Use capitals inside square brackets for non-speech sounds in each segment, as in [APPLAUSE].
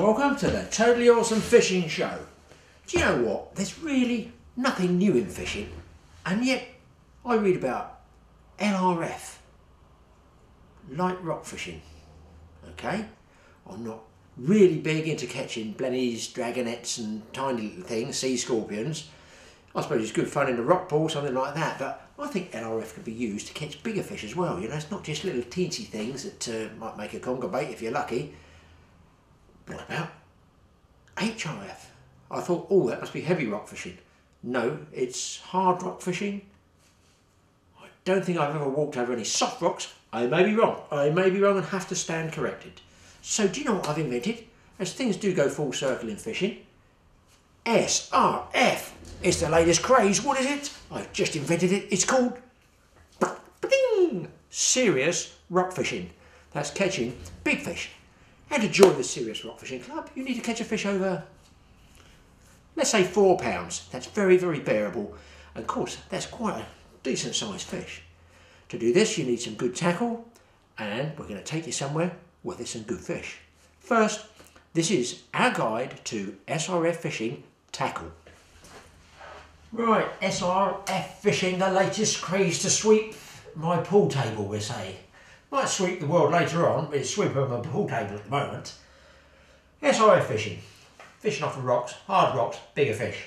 Welcome to the Totally Awesome Fishing Show. Do you know what? There's really nothing new in fishing, and yet I read about LRF, light rock fishing. Okay? I'm not really big into catching blennies, dragonets, and tiny little things, sea scorpions. I suppose it's good fun in the rock pool, something like that, but I think LRF could be used to catch bigger fish as well. You know, it's not just little teensy things that uh, might make a conger bait if you're lucky. What about HRF? I thought, oh, that must be heavy rock fishing. No, it's hard rock fishing. I don't think I've ever walked over any soft rocks. I may be wrong. I may be wrong and have to stand corrected. So, do you know what I've invented? As things do go full circle in fishing, SRF is the latest craze. What is it? I've just invented it. It's called serious rock fishing. That's catching big fish. And to join the serious rock fishing club, you need to catch a fish over, let's say four pounds. That's very, very bearable. And of course, that's quite a decent sized fish. To do this, you need some good tackle, and we're going to take you somewhere where there's some good fish. First, this is our guide to SRF fishing tackle. Right, SRF fishing, the latest craze to sweep my pool table, we say. Might sweep the world later on, but it's sweeping my pool table at the moment. SRF fishing. Fishing off the rocks, hard rocks, bigger fish.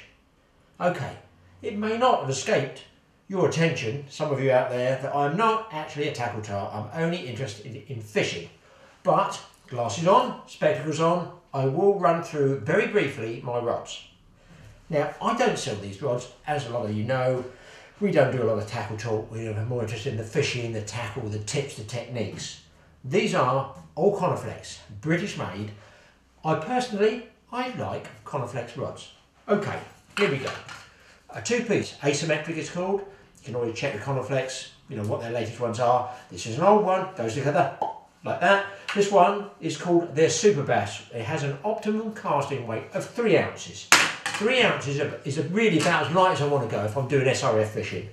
Okay, it may not have escaped your attention, some of you out there, that I'm not actually a tackle tar. I'm only interested in fishing. But, glasses on, spectacles on, I will run through very briefly my rods. Now, I don't sell these rods, as a lot of you know. We don't do a lot of tackle talk. We're more interested in the fishing, the tackle, the tips, the techniques. These are all Conoflex, British made. I personally, I like Conoflex rods. Okay, here we go. A two-piece, asymmetric it's called. You can always check the Conoflex, you know, what their latest ones are. This is an old one, goes together like that. This one is called their Super Bass. It has an optimum casting weight of three ounces. Three ounces is really about as light as I want to go if I'm doing SRF fishing.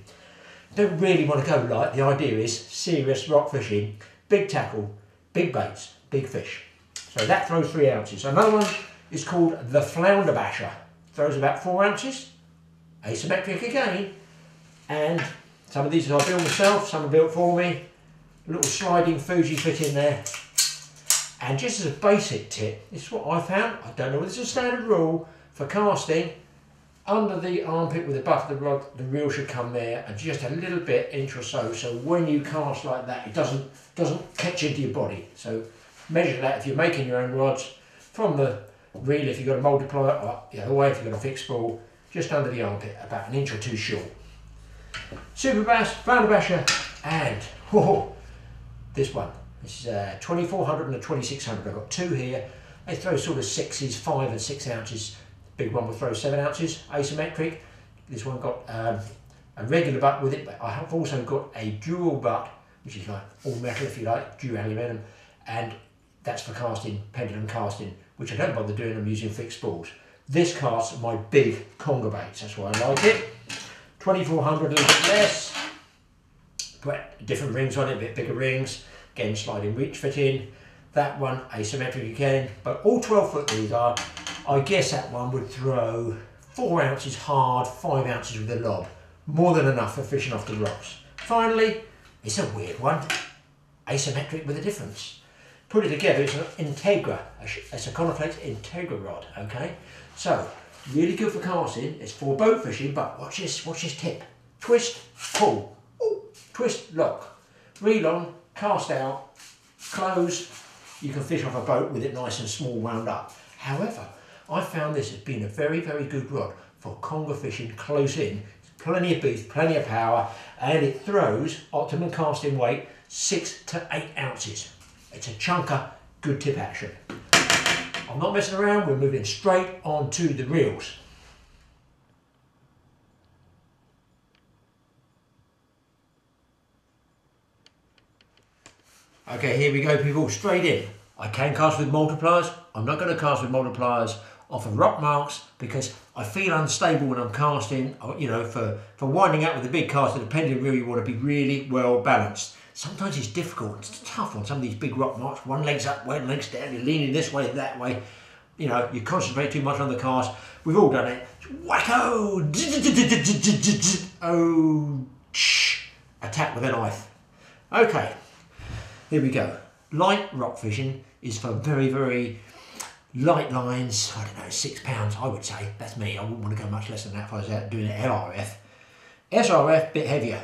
Don't really want to go light. The idea is serious rock fishing, big tackle, big baits, big fish. So that throws three ounces. Another one is called the Flounder Basher. Throws about four ounces. Asymmetric again. And some of these I built myself, some are built for me. A little sliding Fuji fit in there. And just as a basic tip, this is what I found. I don't know whether it's a standard rule, for casting, under the armpit with the butt of the rod, the reel should come there and just a little bit inch or so. So when you cast like that, it doesn't doesn't catch into your body. So measure that if you're making your own rods from the reel if you've got a multiplier or the other way if you've got a fixed spool, just under the armpit, about an inch or two short. Super Bass, Flounder Basher, and [LAUGHS] oh, this one. This is uh, a 2400 and a 2600. I've got two here. They throw sort of sixes, five and six ounces big one will throw seven ounces, asymmetric. This one got um, a regular butt with it, but I have also got a dual butt, which is like all metal if you like, dual aluminium, and that's for casting, pendulum casting, which I don't bother doing, I'm using fixed spools. This casts my big conger baits, that's why I like it. 2400 a little bit less, put different rings on it, a bit bigger rings, again sliding reach fit in. That one asymmetric again, but all 12 foot these are I guess that one would throw four ounces hard, five ounces with a lob. More than enough for fishing off the rocks. Finally, it's a weird one. Asymmetric with a difference. Put it together, it's an Integra. It's a Conoflex Integra rod, okay? So, really good for casting. It's for boat fishing, but watch this, watch this tip. Twist, pull. Ooh, twist, lock. Reel on, cast out, close. You can fish off a boat with it nice and small wound up. However, I found this has been a very, very good rod for conger fishing close in. Plenty of beef, plenty of power, and it throws optimum casting weight six to eight ounces. It's a chunker, good tip action. I'm not messing around, we're moving straight onto the reels. Okay, here we go people, straight in. I can cast with multipliers. I'm not going to cast with multipliers off of rock marks because I feel unstable when I'm casting. You know, for, for winding up with a big cast at a pendulum reel, you want to be really well balanced. Sometimes it's difficult, it's tough on some of these big rock marks. One leg's up, one leg's down, you're leaning this way, that way. you know, you concentrate too much on the cast. We've all done it. Wacko! Oh, attack with a knife. Okay, here we go. Light rock fishing is for very, very light lines. I don't know, six pounds, I would say. That's me. I wouldn't want to go much less than that if I was out doing it LRF. SRF, bit heavier.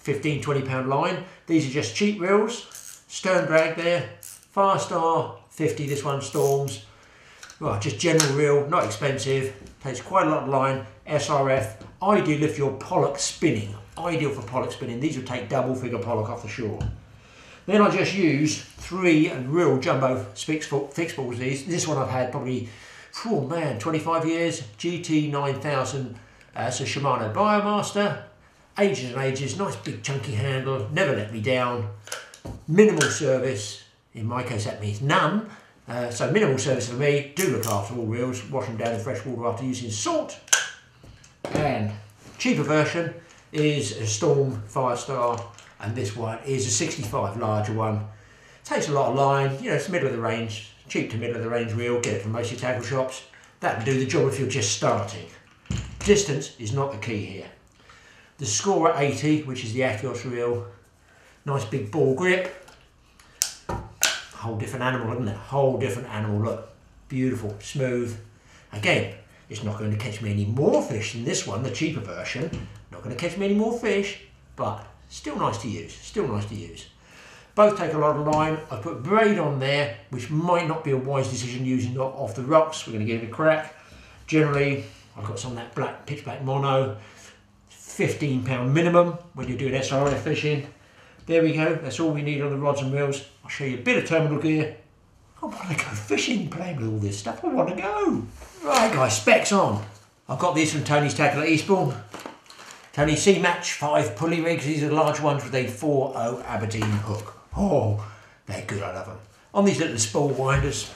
15, 20 pound line. These are just cheap reels. Stern drag there. Firestar 50, this one Storms. Well, just general reel, not expensive. Takes quite a lot of line. SRF, ideal if you're pollock spinning. Ideal for pollock spinning. These will take double figure pollock off the shore. Then I just use three real jumbo fixed spools. These. This one I've had probably, oh man, 25 years. GT 9000. Uh, it's a Shimano Biomaster. Ages and ages. Nice big chunky handle. Never let me down. Minimal service. In my case, that means none. Uh, so minimal service for me. Do look after all reels. Wash them down in fresh water after using salt. And cheaper version is a Storm Firestar and this one is a 65 larger one. Takes a lot of line, you know, it's middle of the range, cheap to middle of the range reel, get it from most of your tackle shops. That will do the job if you're just starting. Distance is not the key here. The score at 80, which is the Achios reel, nice big ball grip. Whole different animal, isn't it? Whole different animal, look. Beautiful, smooth. Again, it's not going to catch me any more fish than this one, the cheaper version. Not going to catch me any more fish, but Still nice to use, still nice to use. Both take a lot of line. I put braid on there, which might not be a wise decision using off the rocks. We're going to give it a crack. Generally, I've got some of that black pitch black mono, 15 pound minimum when you're doing SRF fishing. There we go, that's all we need on the rods and reels. I'll show you a bit of terminal gear. I want to go fishing, playing with all this stuff. I want to go. Right guys, specs on. I've got these from Tony's Tackle at Eastbourne. Tony C Match 5 pulley rigs. These are large ones with a 4.0 Aberdeen hook. Oh, they're good, I love them. On these little spool winders,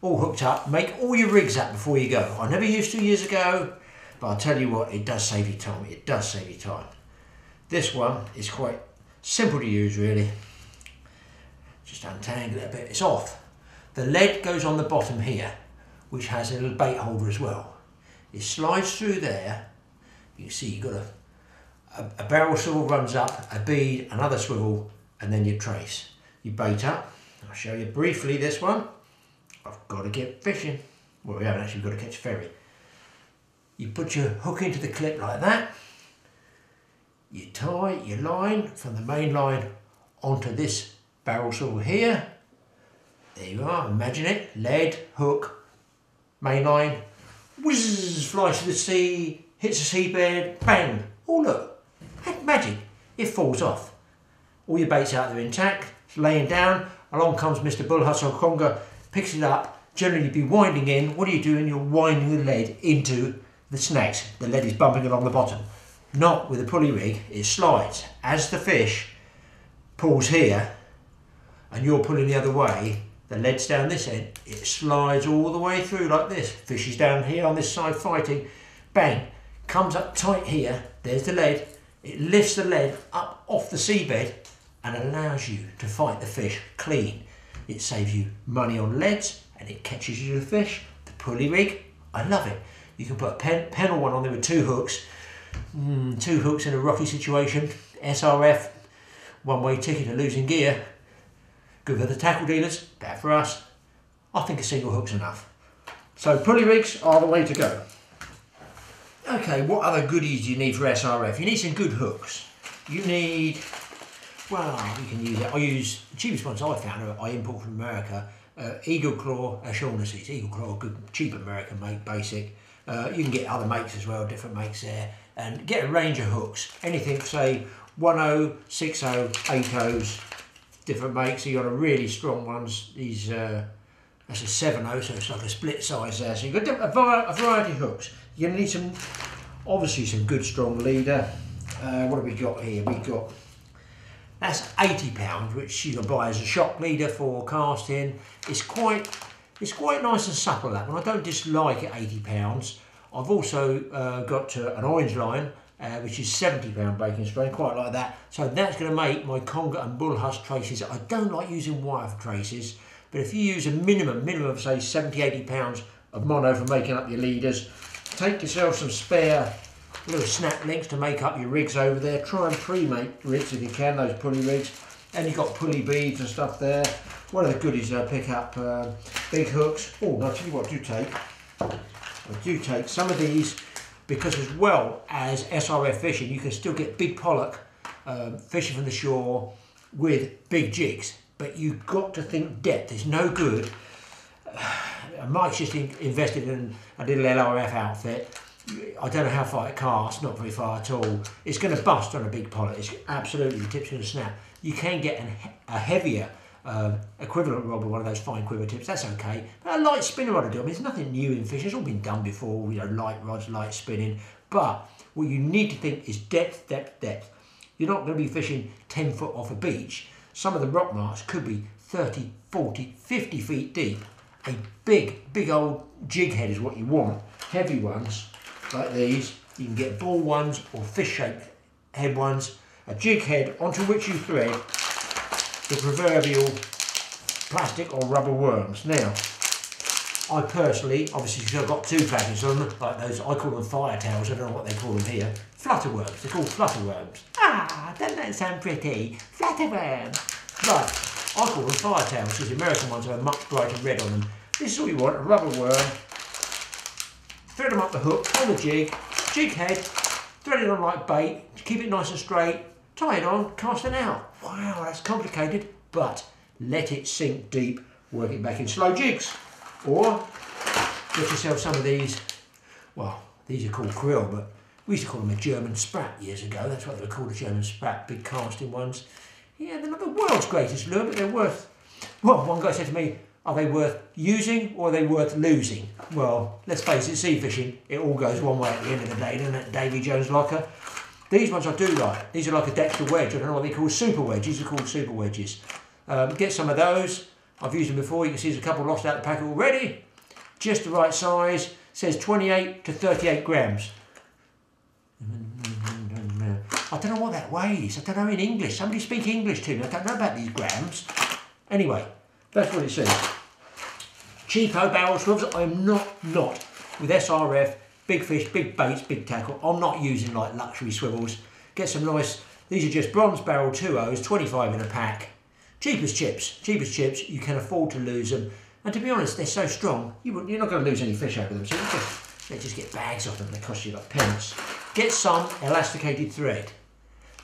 all hooked up. Make all your rigs up before you go. I never used to years ago, but I'll tell you what, it does save you time. It does save you time. This one is quite simple to use, really. Just untangle it a bit. It's off. The lead goes on the bottom here, which has a little bait holder as well. It slides through there. You see, you've got a a, a barrel swivel runs up, a bead, another swivel, and then you trace. You bait up. I'll show you briefly this one. I've got to get fishing. Well, we haven't actually got to catch a ferry. You put your hook into the clip like that. You tie your line from the main line onto this barrel swivel here. There you are, imagine it. Lead, hook, main line, whizzes, flies to the sea, hits the seabed, bang. Oh look, magic, it falls off. All your bait's out there intact, laying down, along comes Mr. Bullhuss or Conger, picks it up, generally be winding in. What are you doing? You're winding the lead into the snags. The lead is bumping along the bottom. Not with a pulley rig, it slides. As the fish pulls here and you're pulling the other way, the lead's down this end, it slides all the way through like this. Fish is down here on this side fighting, bang, comes up tight here, there's the lead, it lifts the lead up off the seabed and allows you to fight the fish clean. It saves you money on leads and it catches you the fish. The pulley rig, I love it. You can put a pen, Pennell one on there with two hooks. Mm, two hooks in a rocky situation. SRF, one way ticket to losing gear. Good for the tackle dealers, bad for us. I think a single hook's enough. So pulley rigs are the way to go. Okay, what other goodies do you need for SRF? You need some good hooks. You need, well, you can use it. I use, the cheapest ones I found I import from America, uh, Eagle Claw O'Shaughnessy's. Eagle Claw, good, cheap American make, basic. Uh, you can get other makes as well, different makes there. And get a range of hooks. Anything, say, 10, 60, 80s, different makes. So you got a really strong ones. These, uh, that's a 7 so it's like a split size there. So you've got a variety of hooks. You're going to need some, obviously some good strong leader. Uh, what have we got here? We've got, that's £80, which you can buy as a shock leader for casting. It's quite, it's quite nice and supple that one. I don't dislike it £80. I've also uh, got uh, an orange line, uh, which is 70 pound baking strain, quite like that. So that's going to make my conger and bullhuss traces. I don't like using wire traces. But if you use a minimum, minimum of say 70, 80 pounds of mono for making up your leaders, take yourself some spare little snap links to make up your rigs over there. Try and pre-make rigs if you can, those pulley rigs. And you've got pulley beads and stuff there. One of the goodies I pick up uh, big hooks. Oh, I'll tell you what, do take. I do take some of these because as well as SRF fishing, you can still get big pollock um, fishing from the shore with big jigs. But you've got to think depth. is no good. [SIGHS] Mike's just in, invested in a little LRF outfit. I don't know how far it casts, not very far at all. It's going to bust on a big pollock. It's absolutely, the tip's going to snap. You can get an, a heavier um, equivalent rod with one of those fine quiver tips, that's okay. But a light spinner rod will do. I mean, there's nothing new in fish. It's all been done before, you know, light rods, light spinning. But what you need to think is depth, depth, depth. You're not going to be fishing 10 foot off a beach. Some of the rock marks could be 30, 40, 50 feet deep. A big, big old jig head is what you want. Heavy ones, like these. You can get ball ones or fish-shaped head ones. A jig head onto which you thread the proverbial plastic or rubber worms. Now, I personally, obviously because I've got two patterns on them, like those, I call them fire tails, I don't know what they call them here. Flutterworms, they're called flutterworms. Ah, doesn't that sound pretty? Flutterworm. But I call them fire tails because the American ones have a much brighter red on them. This is all you want, a rubber worm. Thread them up the hook on the jig, jig head, thread it on like bait, keep it nice and straight, tie it on, cast it out. Wow, that's complicated, but let it sink deep, work it back in slow jigs. Or get yourself some of these, well, these are called krill, but we used to call them a German sprat years ago. That's what they were called, a German sprat, big casting ones. Yeah, they're not the world's greatest lure, but they're worth, well, one guy said to me, are they worth using or are they worth losing? Well, let's face it, sea fishing, it all goes one way at the end of the day, doesn't it? Davy Jones locker. These ones I do like. These are like a Dexter wedge. I don't know what they call super wedges. These are called super wedges. Um, get some of those. I've used them before. You can see there's a couple lost out the packet already. Just the right size. Says 28 to 38 grams. I don't know what that weighs. I don't know in English. Somebody speak English to me. I don't know about these grams. Anyway, that's what it says. Cheapo barrel swivels. I'm not, not with SRF big fish, big baits, big tackle. I'm not using like luxury swivels. Get some nice, these are just bronze barrel 2Os, 25 in a pack. Cheapest chips, cheapest chips, you can afford to lose them. And to be honest, they're so strong, you, are not going to lose any fish over them. So just, they just get bags of them, they cost you like pence. Get some elasticated thread.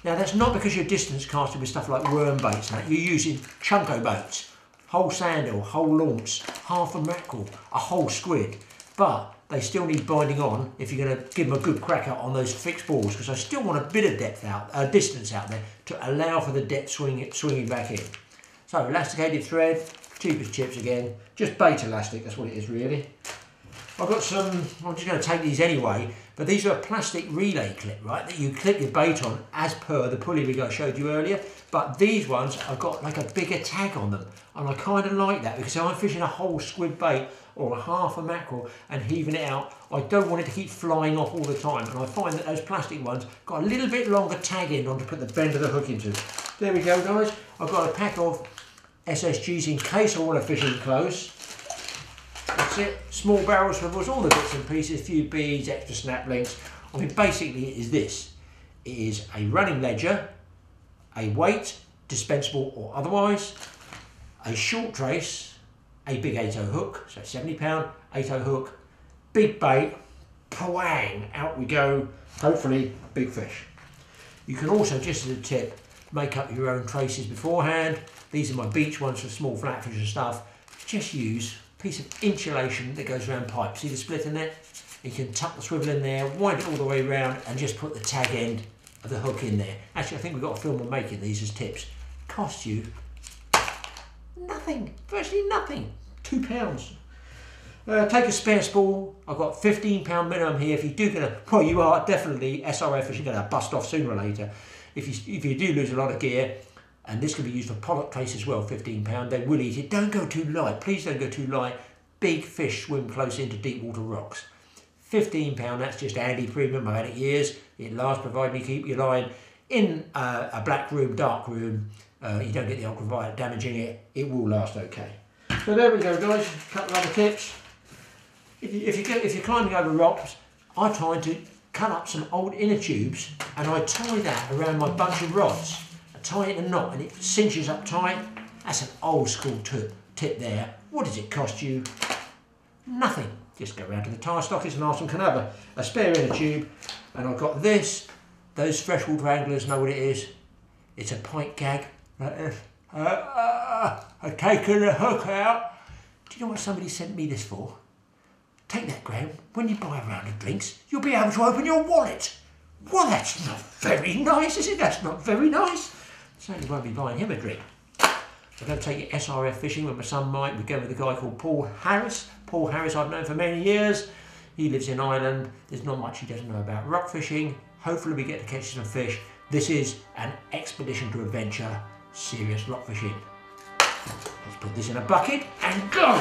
Now that's not because you're distance casting with stuff like worm baits and that. You're using chunko baits, whole sandeel, whole launch, half a mackerel, a whole squid. But they still need binding on if you're going to give them a good crack out on those fixed spools because I still want a bit of depth out, uh, distance out there to allow for the depth swing, swinging back in. So elasticated thread, cheapest chips again, just bait elastic, that's what it is really. I've got some, I'm just going to take these anyway, but these are a plastic relay clip, right, that you clip your bait on as per the pulley rig I showed you earlier. But these ones have got like a bigger tag on them, and I kind of like that because if I'm fishing a whole squid bait or a half a mackerel and heaving it out, I don't want it to keep flying off all the time. And I find that those plastic ones got a little bit longer tag end on to put the bend of the hook into. There we go, guys. I've got a pack of SSGs in case I want to fish in close. That's it. Small barrel swivels, all the bits and pieces, a few beads, extra snap links. I mean, basically it is this. It is a running ledger, a weight, dispensable or otherwise, a short trace, a big 8 hook, so 70 pound 8 hook, big bait, pwang, out we go, hopefully big fish. You can also, just as a tip, make up your own traces beforehand. These are my beach ones for small flatfish and stuff. Just use piece of insulation that goes around pipe. See the split in there? You can tuck the swivel in there, wind it all the way around and just put the tag end of the hook in there. Actually, I think we've got a film of making these as tips. Cost you Nothing, virtually nothing. Two pounds. Uh, take a spare spool. I've got £15 minimum here. If you do get a, well, you are definitely SRF you're to bust off sooner or later. If you, if you do lose a lot of gear, and this can be used for pollock trace as well, £15, they will eat it. Don't go too light. Please don't go too light. Big fish swim close into deep water rocks. £15, that's just Ande Premium. I've had it years. It lasts provided you keep your line in uh, a black room, dark room, uh, you don't get the ultraviolet damaging it, it will last okay. So there we go guys, a couple of other tips. If, you, if, you get, if you're climbing over rocks, I try to cut up some old inner tubes and I tie that around my bunch of rods. Tie it in a knot and it cinches up tight. That's an old school tip, tip there. What does it cost you? Nothing. Just go round to the tyre stockists and ask them can have a, a spare inner tube and I've got this. Those freshwater wranglers know what it is. It's a pike gag like. Uh, uh, I've taken the hook out. Do you know what somebody sent me this for? Take that, Graeme. When you buy a round of drinks, you'll be able to open your wallet. Well, that's not very nice, is it? That's not very nice. Certainly won't be buying him a drink. I'm going to take it SRF fishing with my son Mike. We're going with a guy called Paul Harris. Paul Harris I've known for many years. He lives in Ireland. There's not much he doesn't know about rock fishing. Hopefully we get to catch some fish. This is an expedition to adventure, serious rock fishing. Let's put this in a bucket and go!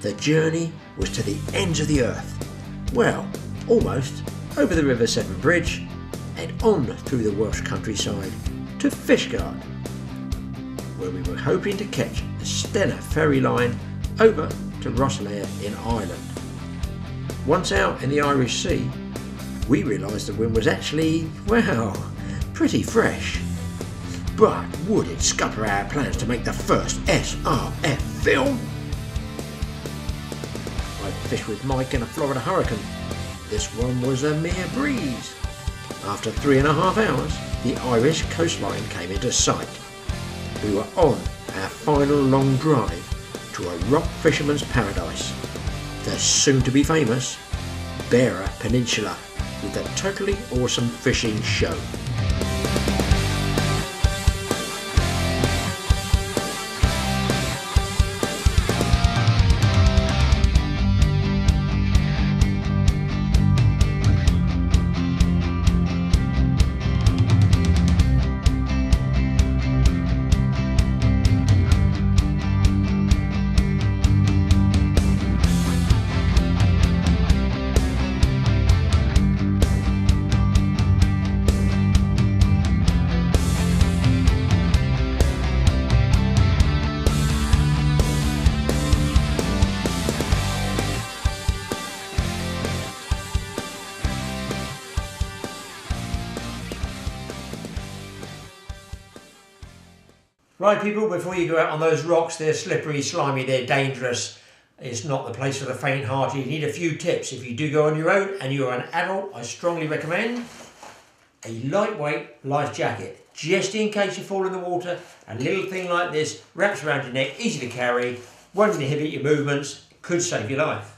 The journey was to the ends of the earth. Well, almost over the River Severn Bridge and on through the Welsh countryside to Fishguard, where we were hoping to catch the Stena ferry line over to Rosslare in Ireland. Once out in the Irish Sea, we realised the wind was actually, well, pretty fresh. But would it scupper our plans to make the first SRF film? I fished with Mike in a Florida hurricane. This one was a mere breeze. After three and a half hours, the Irish coastline came into sight. We were on our final long drive to a rock fisherman's paradise, the soon to be famous Beara Peninsula, with a totally awesome fishing show. Right, people, before you go out on those rocks, they're slippery, slimy, they're dangerous. It's not the place for the faint hearted. You need a few tips. If you do go on your own and you're an adult, I strongly recommend a lightweight life jacket. Just in case you fall in the water, a little thing like this wraps around your neck, easy to carry, won't inhibit your movements, could save your life.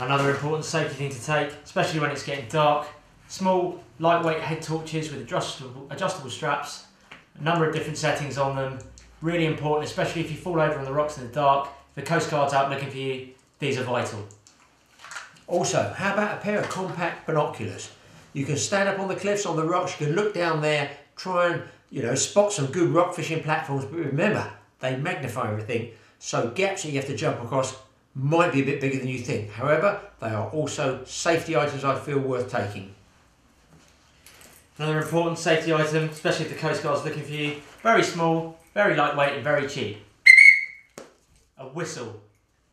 Another important safety thing to take, especially when it's getting dark, small lightweight head torches with adjustable, adjustable straps a number of different settings on them. Really important, especially if you fall over on the rocks in the dark. The Coast Guard's out looking for you, these are vital. Also, how about a pair of compact binoculars? You can stand up on the cliffs, on the rocks, you can look down there, try and you know spot some good rock fishing platforms, but remember, they magnify everything, so gaps that you have to jump across might be a bit bigger than you think. However, they are also safety items I feel worth taking. Another important safety item, especially if the Coast Guard's looking for you. Very small, very lightweight and very cheap. A whistle.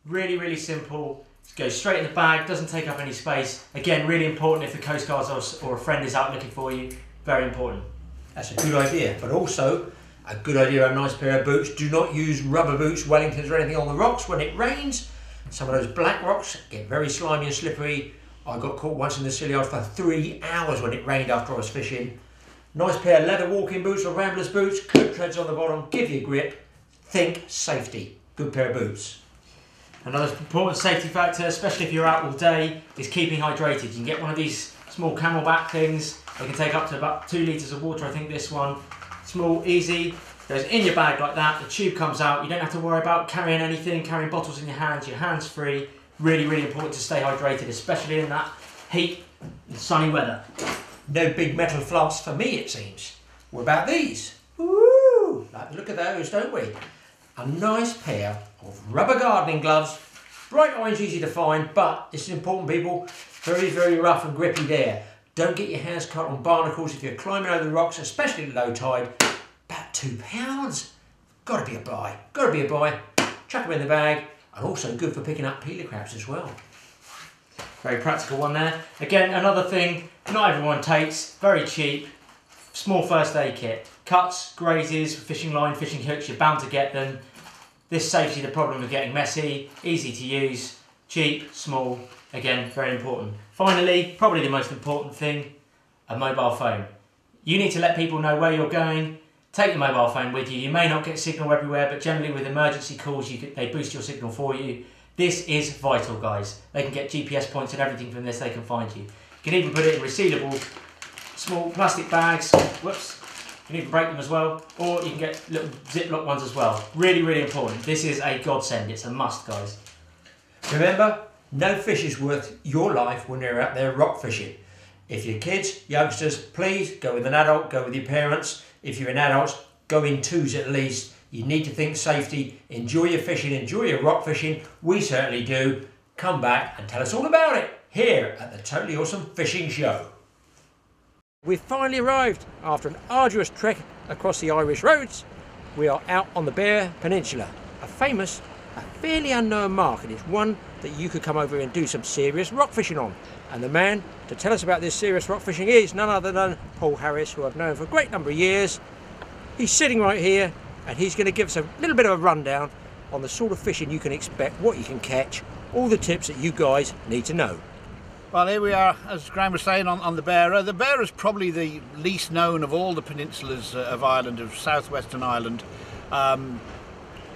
Really, really simple. Goes straight in the bag, doesn't take up any space. Again, really important if the Coast Guard or a friend is out looking for you. Very important. That's a good idea, but also a good idea a nice pair of boots. Do not use rubber boots, Wellingtons or anything on the rocks when it rains. Some of those black rocks get very slimy and slippery I got caught once in the silly yard for three hours when it rained after I was fishing. Nice pair of leather walking boots or Ramblers boots, good treads on the bottom, give you grip. Think safety. Good pair of boots. Another important safety factor, especially if you're out all day, is keeping hydrated. You can get one of these small CamelBak things. They can take up to about two litres of water. I think this one, small, easy, goes in your bag like that. The tube comes out. You don't have to worry about carrying anything, carrying bottles in your hands. Your hands free. Really, really important to stay hydrated, especially in that heat and sunny weather. No big metal flasks for me, it seems. What about these? Woo! Like the look at those, don't we? A nice pair of rubber gardening gloves. Bright orange, easy to find, but this is important, people. Very, very rough and grippy there. Don't get your hands cut on barnacles if you're climbing over the rocks, especially at low tide. About two pounds. Gotta be a buy. Gotta be a buy. Chuck them in the bag, and also good for picking up peeler crabs as well. Very practical one there. Again, another thing, not everyone takes, very cheap, small first aid kit. Cuts, grazes, fishing line, fishing hooks, you're bound to get them. This saves you the problem of getting messy, easy to use, cheap, small, again, very important. Finally, probably the most important thing, a mobile phone. You need to let people know where you're going. Take your mobile phone with you. You may not get signal everywhere, but generally with emergency calls, you they boost your signal for you. This is vital, guys. They can get GPS points and everything from this. They can find you. You can even put it in resealable small plastic bags. Whoops. You can even break them as well, or you can get little Ziploc ones as well. Really, really important. This is a godsend. It's a must, guys. Remember, no fish is worth your life when you're out there rock fishing. If you're kids, youngsters, please go with an adult, go with your parents. If you're an adult, go in twos at least. You need to think safety, enjoy your fishing, enjoy your rock fishing. We certainly do. Come back and tell us all about it here at the Totally Awesome Fishing Show. We've finally arrived after an arduous trek across the Irish roads. We are out on the Beara Peninsula, a famous, a fairly unknown market. It's one that you could come over and do some serious rock fishing on. And the man to tell us about this serious rock fishing is none other than Paul Harris, who I've known for a great number of years. He's sitting right here and he's going to give us a little bit of a rundown on the sort of fishing you can expect, what you can catch, all the tips that you guys need to know. Well, here we are, as Graeme was saying, on, on the Beara. The Beara is probably the least known of all the peninsulas uh, of Ireland, of southwestern Ireland. Um,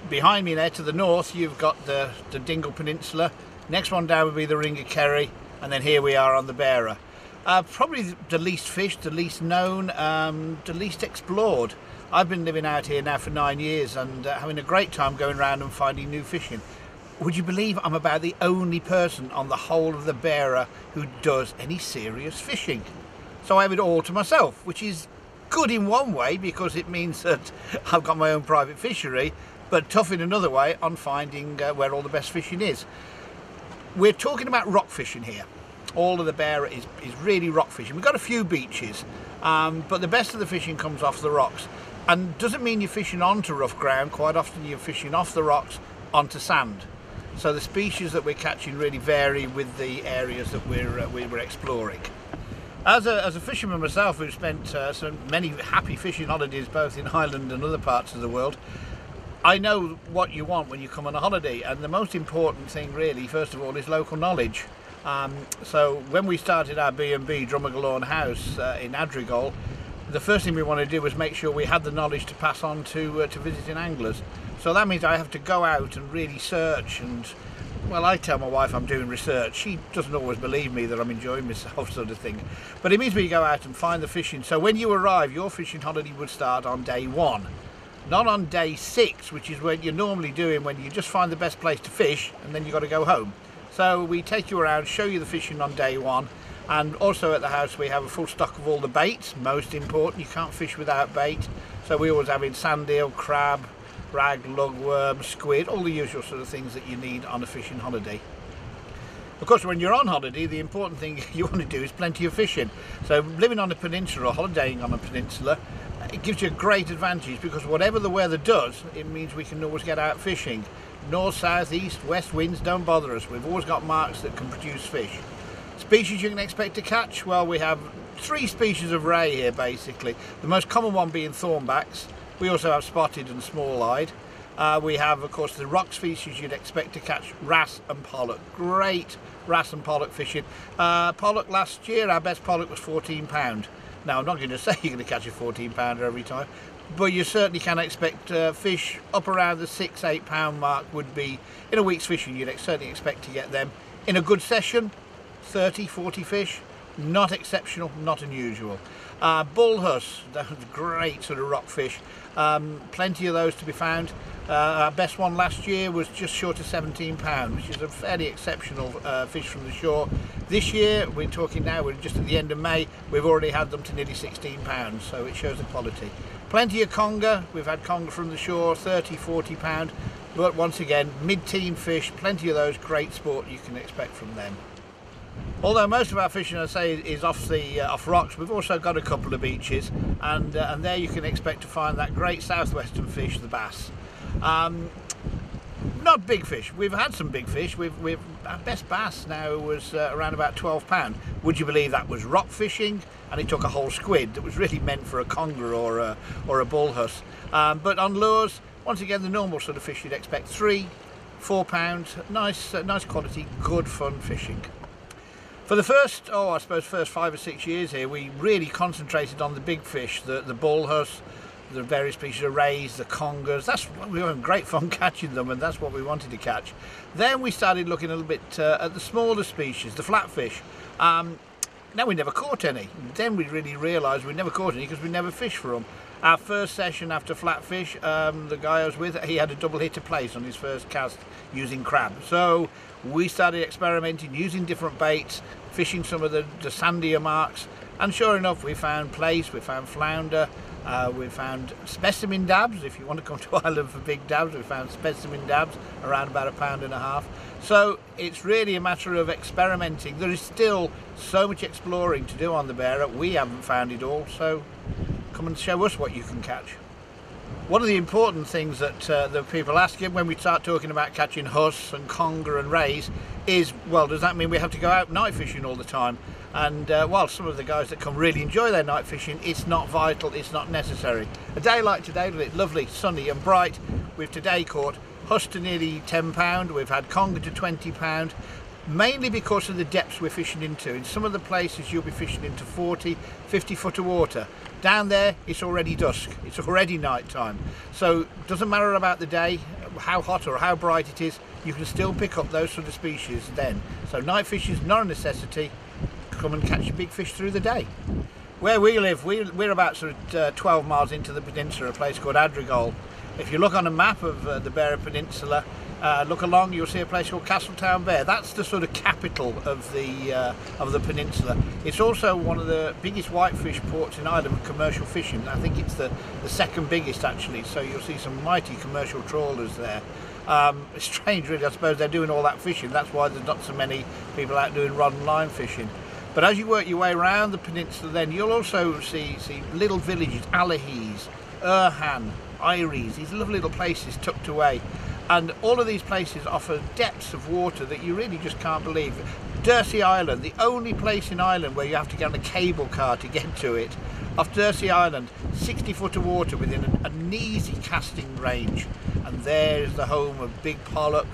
behind me there to the north, you've got the, the Dingle Peninsula. Next one down would be the Ring of Kerry, and then here we are on the Beara. Uh, probably the least fished, the least known, um, the least explored. I've been living out here now for nine years and uh, having a great time going around and finding new fishing. Would you believe I'm about the only person on the whole of the Beara who does any serious fishing? So I have it all to myself, which is good in one way because it means [LAUGHS] that I've got my own private fishery, but tough in another way on finding uh, where all the best fishing is. We're talking about rock fishing here. All of the Beara is, is really rock fishing. We've got a few beaches, um, but the best of the fishing comes off the rocks. And doesn't mean you're fishing onto rough ground, quite often you're fishing off the rocks onto sand. So the species that we're catching really vary with the areas that we're, uh, we we're exploring. As a, as a fisherman myself who's spent uh, so many happy fishing holidays both in Ireland and other parts of the world, I know what you want when you come on a holiday and the most important thing really first of all is local knowledge. Um, so when we started our B&B Drumaglawn House uh, in Adrigole, the first thing we wanted to do was make sure we had the knowledge to pass on to uh, to visiting anglers. So that means I have to go out and really search and well, I tell my wife I'm doing research. She doesn't always believe me that I'm enjoying myself, [LAUGHS] sort of thing. But it means we go out and find the fishing. So when you arrive, your fishing holiday would start on day one, not on day six, which is what you're normally doing when you just find the best place to fish and then you've got to go home. So we take you around, show you the fishing on day one, and also at the house we have a full stock of all the baits most important you can't fish without bait. So we always have in sand eel crab rag lugworm squid all the usual sort of things that you need on a fishing holiday. Of course when you're on holiday the important thing [LAUGHS] you want to do is plenty of fishing. So living on a peninsula or holidaying on a peninsula it gives you a great advantage because whatever the weather does it means we can always get out fishing north south east west winds don't bother us we've always got marks that can produce fish Species you can expect to catch? Well, we have three species of ray here basically. The most common one being thornbacks. We also have spotted and small-eyed. Uh, we have, of course, the rock species you'd expect to catch wrasse and pollock. Great wrasse and pollock fishing. Uh, pollock last year, our best pollock was 14 pound. Now, I'm not going [LAUGHS] to say you're going to catch a 14 pounder every time, but you certainly can expect uh, fish up around the six, eight pound mark would be, in a week's fishing, you'd certainly expect to get them. In a good session, 30, 40 fish. Not exceptional, not unusual. Uh, bullhuss, [LAUGHS] that was great sort of rock fish. Um, plenty of those to be found. Uh, our best one last year was just short of 17 pounds, which is a fairly exceptional uh, fish from the shore. This year, we're talking now, we're just at the end of May, we've already had them to nearly 16 pounds, so it shows the quality. Plenty of conger, we've had conger from the shore, 30, 40 pound, but once again, mid-teen fish, plenty of those, great sport you can expect from them. Although most of our fishing, I say, is off the uh, off rocks, we've also got a couple of beaches, and uh, and there you can expect to find that great southwestern fish, the bass. Um, not big fish. We've had some big fish. We've, we've our best bass now was uh, around about 12 pound. Would you believe that was rock fishing? And it took a whole squid that was really meant for a conger or a or a bullhuss. Um, but on lures, once again, the normal sort of fish you'd expect three, four pounds. Nice, uh, nice quality, good fun fishing. For the first, oh, I suppose first five or six years here, we really concentrated on the big fish, the the bullhuss, the various species of rays, the congers. That's we were having great fun [LAUGHS] catching them, and that's what we wanted to catch. Then we started looking a little bit uh, at the smaller species, the flatfish. Um, now we never caught any. Then we really realised we never caught any because we never fished for them. Our first session after flatfish, um, the guy I was with, he had a double hitter plaice on his first cast using crab. So we started experimenting using different baits, fishing some of the, the sandier marks, and sure enough, we found plaice, we found flounder, uh, we found specimen dabs. If you want to come to [LAUGHS] Ireland for big dabs, we found specimen dabs around about a pound and a half. So it's really a matter of experimenting. There is still so much exploring to do on the Beara. We haven't found it all, so come and show us what you can catch. One of the important things that uh, the people ask you when we start talking about catching huss and conger and rays is, well, does that mean we have to go out night fishing all the time? And uh, while some of the guys that come really enjoy their night fishing, it's not vital, it's not necessary. A day like today, with it lovely, sunny and bright, we've today caught huss to nearly £10, we've had conger to £20, mainly because of the depths we're fishing into. In some of the places you'll be fishing into 40, 50 foot of water. Down there it's already dusk, it's already night time. So doesn't matter about the day, how hot or how bright it is, you can still pick up those sort of species then. So night fishing is not a necessity, come and catch a big fish through the day. Where we live, we, we're about sort of uh, 12 miles into the peninsula, a place called Adrigole. If you look on a map of uh, the Beara Peninsula, uh, look along, you'll see a place called Castletown Bere. That's the sort of capital of the uh, of the peninsula. It's also one of the biggest whitefish ports in Ireland for commercial fishing. I think it's the, the second biggest actually. So you'll see some mighty commercial trawlers there. Um, [LAUGHS] it's strange, really. I suppose they're doing all that fishing. That's why there's not so many people out doing rod and line fishing. But as you work your way around the peninsula, then you'll also see see little villages, Allihies, Urhan, Eyeries, these lovely little places tucked away. And all of these places offer depths of water that you really just can't believe. Dursey Island, the only place in Ireland where you have to get on a cable car to get to it. Off Dursey Island, 60 foot of water within an, an easy casting range. And there's the home of big pollock,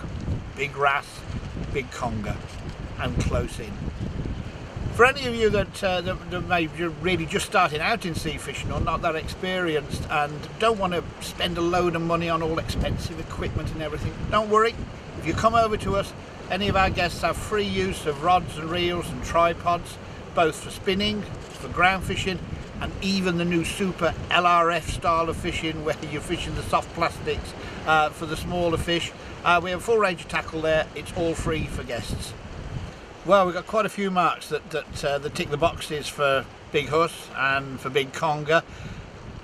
big wrasse, big conger, and close in. For any of you that, uh, that, that may be really just starting out in sea fishing or not that experienced and don't want to spend a load of money on all expensive equipment and everything, don't worry. If you come over to us, any of our guests have free use of rods and reels and tripods, both for spinning, for ground fishing, and even the new super LRF style of fishing [LAUGHS] where you're fishing the soft plastics uh, for the smaller fish. Uh, we have a full range of tackle there. It's all free for guests. Well, we've got quite a few marks that, that, uh, that tick the boxes for big huss and for big conger.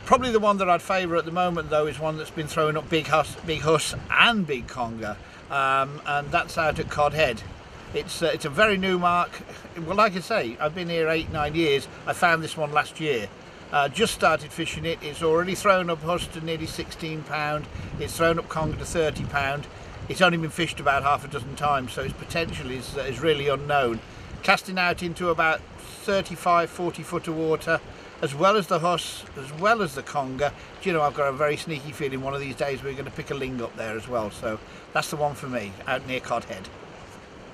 Probably the one that I'd favour at the moment, though, is one that's been throwing up big huss, big huss and big conger, um, and that's out at Cod Head. It's uh, it's a very new mark. Well, like I say, I've been here eight nine years. I found this one last year. Uh, just started fishing it. It's already thrown up huss to nearly 16 pound. It's thrown up conger to 30 pound it's only been fished about half a dozen times, so its potential is, uh, is really unknown. Casting out into about 35, 40 foot of water, as well as the huss, as well as the conger. Do you know, I've got a very sneaky feeling one of these days we're going to pick a ling up there as well. So that's the one for me, out near Cod Head.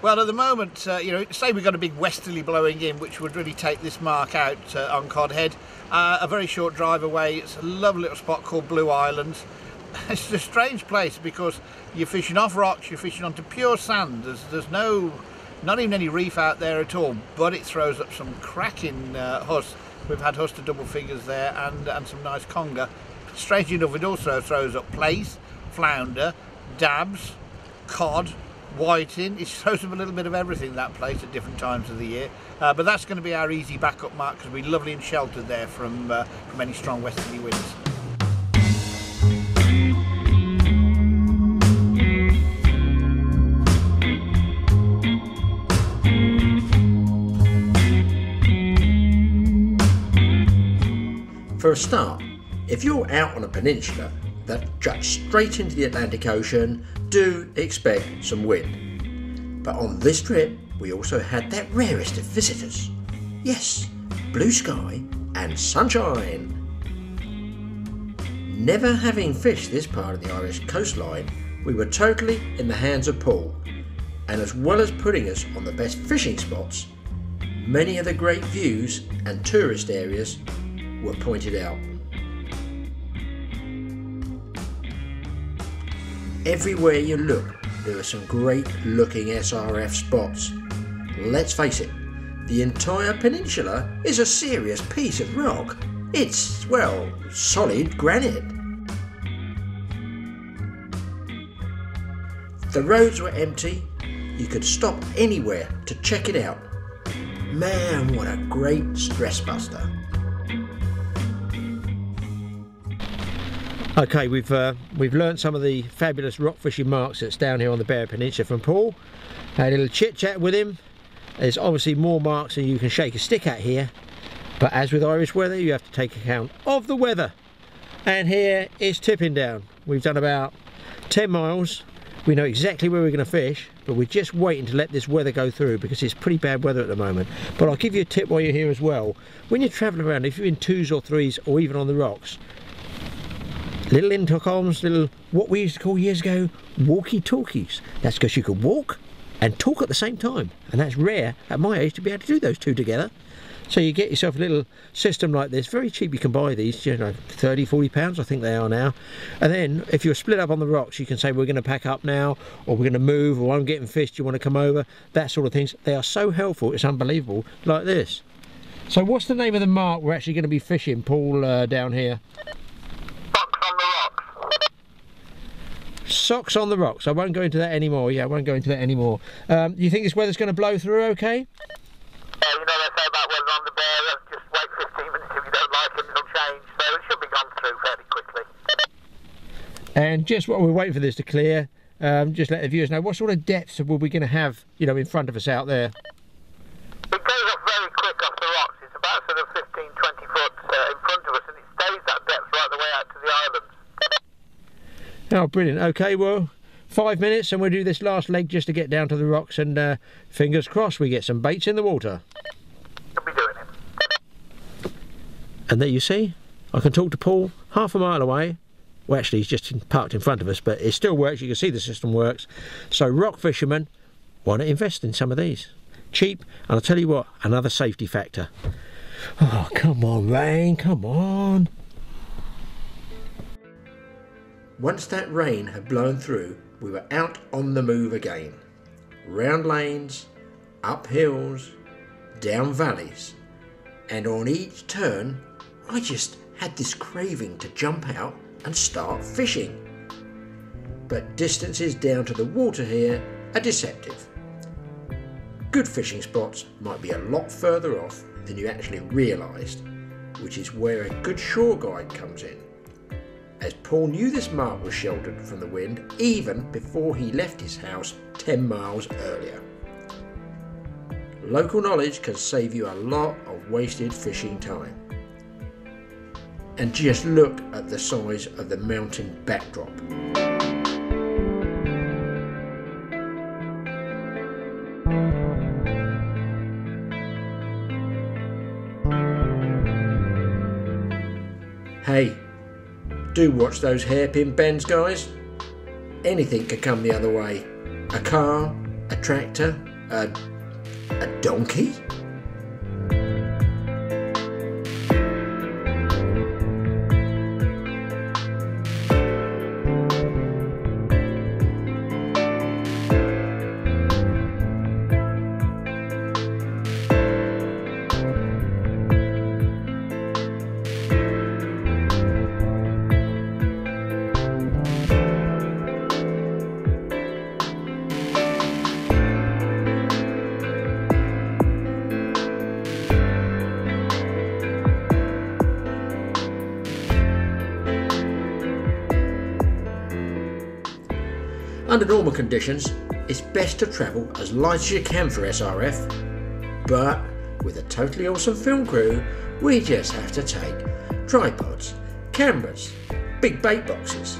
Well, at the moment, uh, you know, say we've got a big westerly blowing in, which would really take this mark out uh, on Cod Head. Uh, a very short drive away, it's a lovely little spot called Blue Islands. [LAUGHS] it's a strange place because you're fishing off rocks, you're fishing onto pure sand. There's there's no, not even any reef out there at all. But it throws up some cracking uh, huss. We've had huss to double figures there and and some nice conger. Strange enough, it also throws up plaice, flounder, dabs, cod, whiting. It [LAUGHS] shows up a little bit of everything, that place, at different times of the year. Uh, but that's going to be our easy backup mark because we're lovely and sheltered there from, uh, from any strong westerly winds. For a start, if you're out on a peninsula that juts straight into the Atlantic Ocean do expect some wind. But on this trip, we also had that rarest of visitors. Yes, blue sky and sunshine. Never having fished this part of the Irish coastline, we were totally in the hands of Paul, and as well as putting us on the best fishing spots, many of the great views and tourist areas were pointed out. Everywhere you look, there are some great looking SRF spots. Let's face it, the entire peninsula is a serious piece of rock. It's, well, solid granite. The roads were empty. You could stop anywhere to check it out. Man, what a great stress buster. Okay, we've uh, we've learnt some of the fabulous rock fishing marks that's down here on the Beara Peninsula from Paul. Had a little chit chat with him. There's obviously more marks than you can shake a stick at here, but as with Irish weather, you have to take account of the weather. And here is tipping down. We've done about 10 miles. We know exactly where we're going to fish, but we're just waiting to let this weather go through because it's pretty bad weather at the moment. But I'll give you a tip while you're here as well. When you're travelling around, if you're in twos or threes or even on the rocks, little intercoms, little what we used to call years ago walkie-talkies. That's because you could walk and talk at the same time, and that's rare at my age to be able to do those two together. So you get yourself a little system like this, very cheap. You can buy these, you know, 30, 40 pounds, I think they are now. And then if you're split up on the rocks, you can say we're going to pack up now, or we're going to move, or I'm getting fished. You want to come over? That sort of things. They are so helpful. It's unbelievable. Like this. So what's the name of the mark we're actually going to be fishing, Paul, uh, down here? Socks on the rocks. Socks on the rocks. I won't go into that anymore. Yeah, I won't go into that anymore. Um, you think this weather's going to blow through okay? Yeah, you know they say about weather on the Beara, just wait 15 minutes if you don't like it, it'll change. So it should be gone through fairly quickly. And just while we're waiting for this to clear, um, just let the viewers know what sort of depths will we going to have, you know, in front of us out there. It goes off very quick off the rocks. It's about sort of 15, 20 foot uh, in front of us, and it stays that depth right the way out to the islands. Oh, brilliant. Okay, well, five minutes and we'll do this last leg just to get down to the rocks and uh, fingers crossed we get some baits in the water. Be doing it. And there you see, I can talk to Paul half a mile away. Well, actually, he's just parked in front of us, but it still works. You can see the system works. So, rock fishermen want to invest in some of these. Cheap, and I'll tell you what, another safety factor. Oh, come on, rain, come on. Once that rain had blown through, we were out on the move again. Round lanes, up hills, down valleys, and on each turn, I just had this craving to jump out and start fishing. But distances down to the water here are deceptive. Good fishing spots might be a lot further off than you actually realised, which is where a good shore guide comes in as Paul knew this mark was sheltered from the wind even before he left his house 10 miles earlier. Local knowledge can save you a lot of wasted fishing time. And just look at the size of the mountain backdrop. Do watch those hairpin bends, guys. Anything could come the other way. A car, a tractor, a, a donkey. Conditions, it's best to travel as light as you can for SRF, but with a totally awesome film crew, we just have to take tripods, cameras, big bait boxes.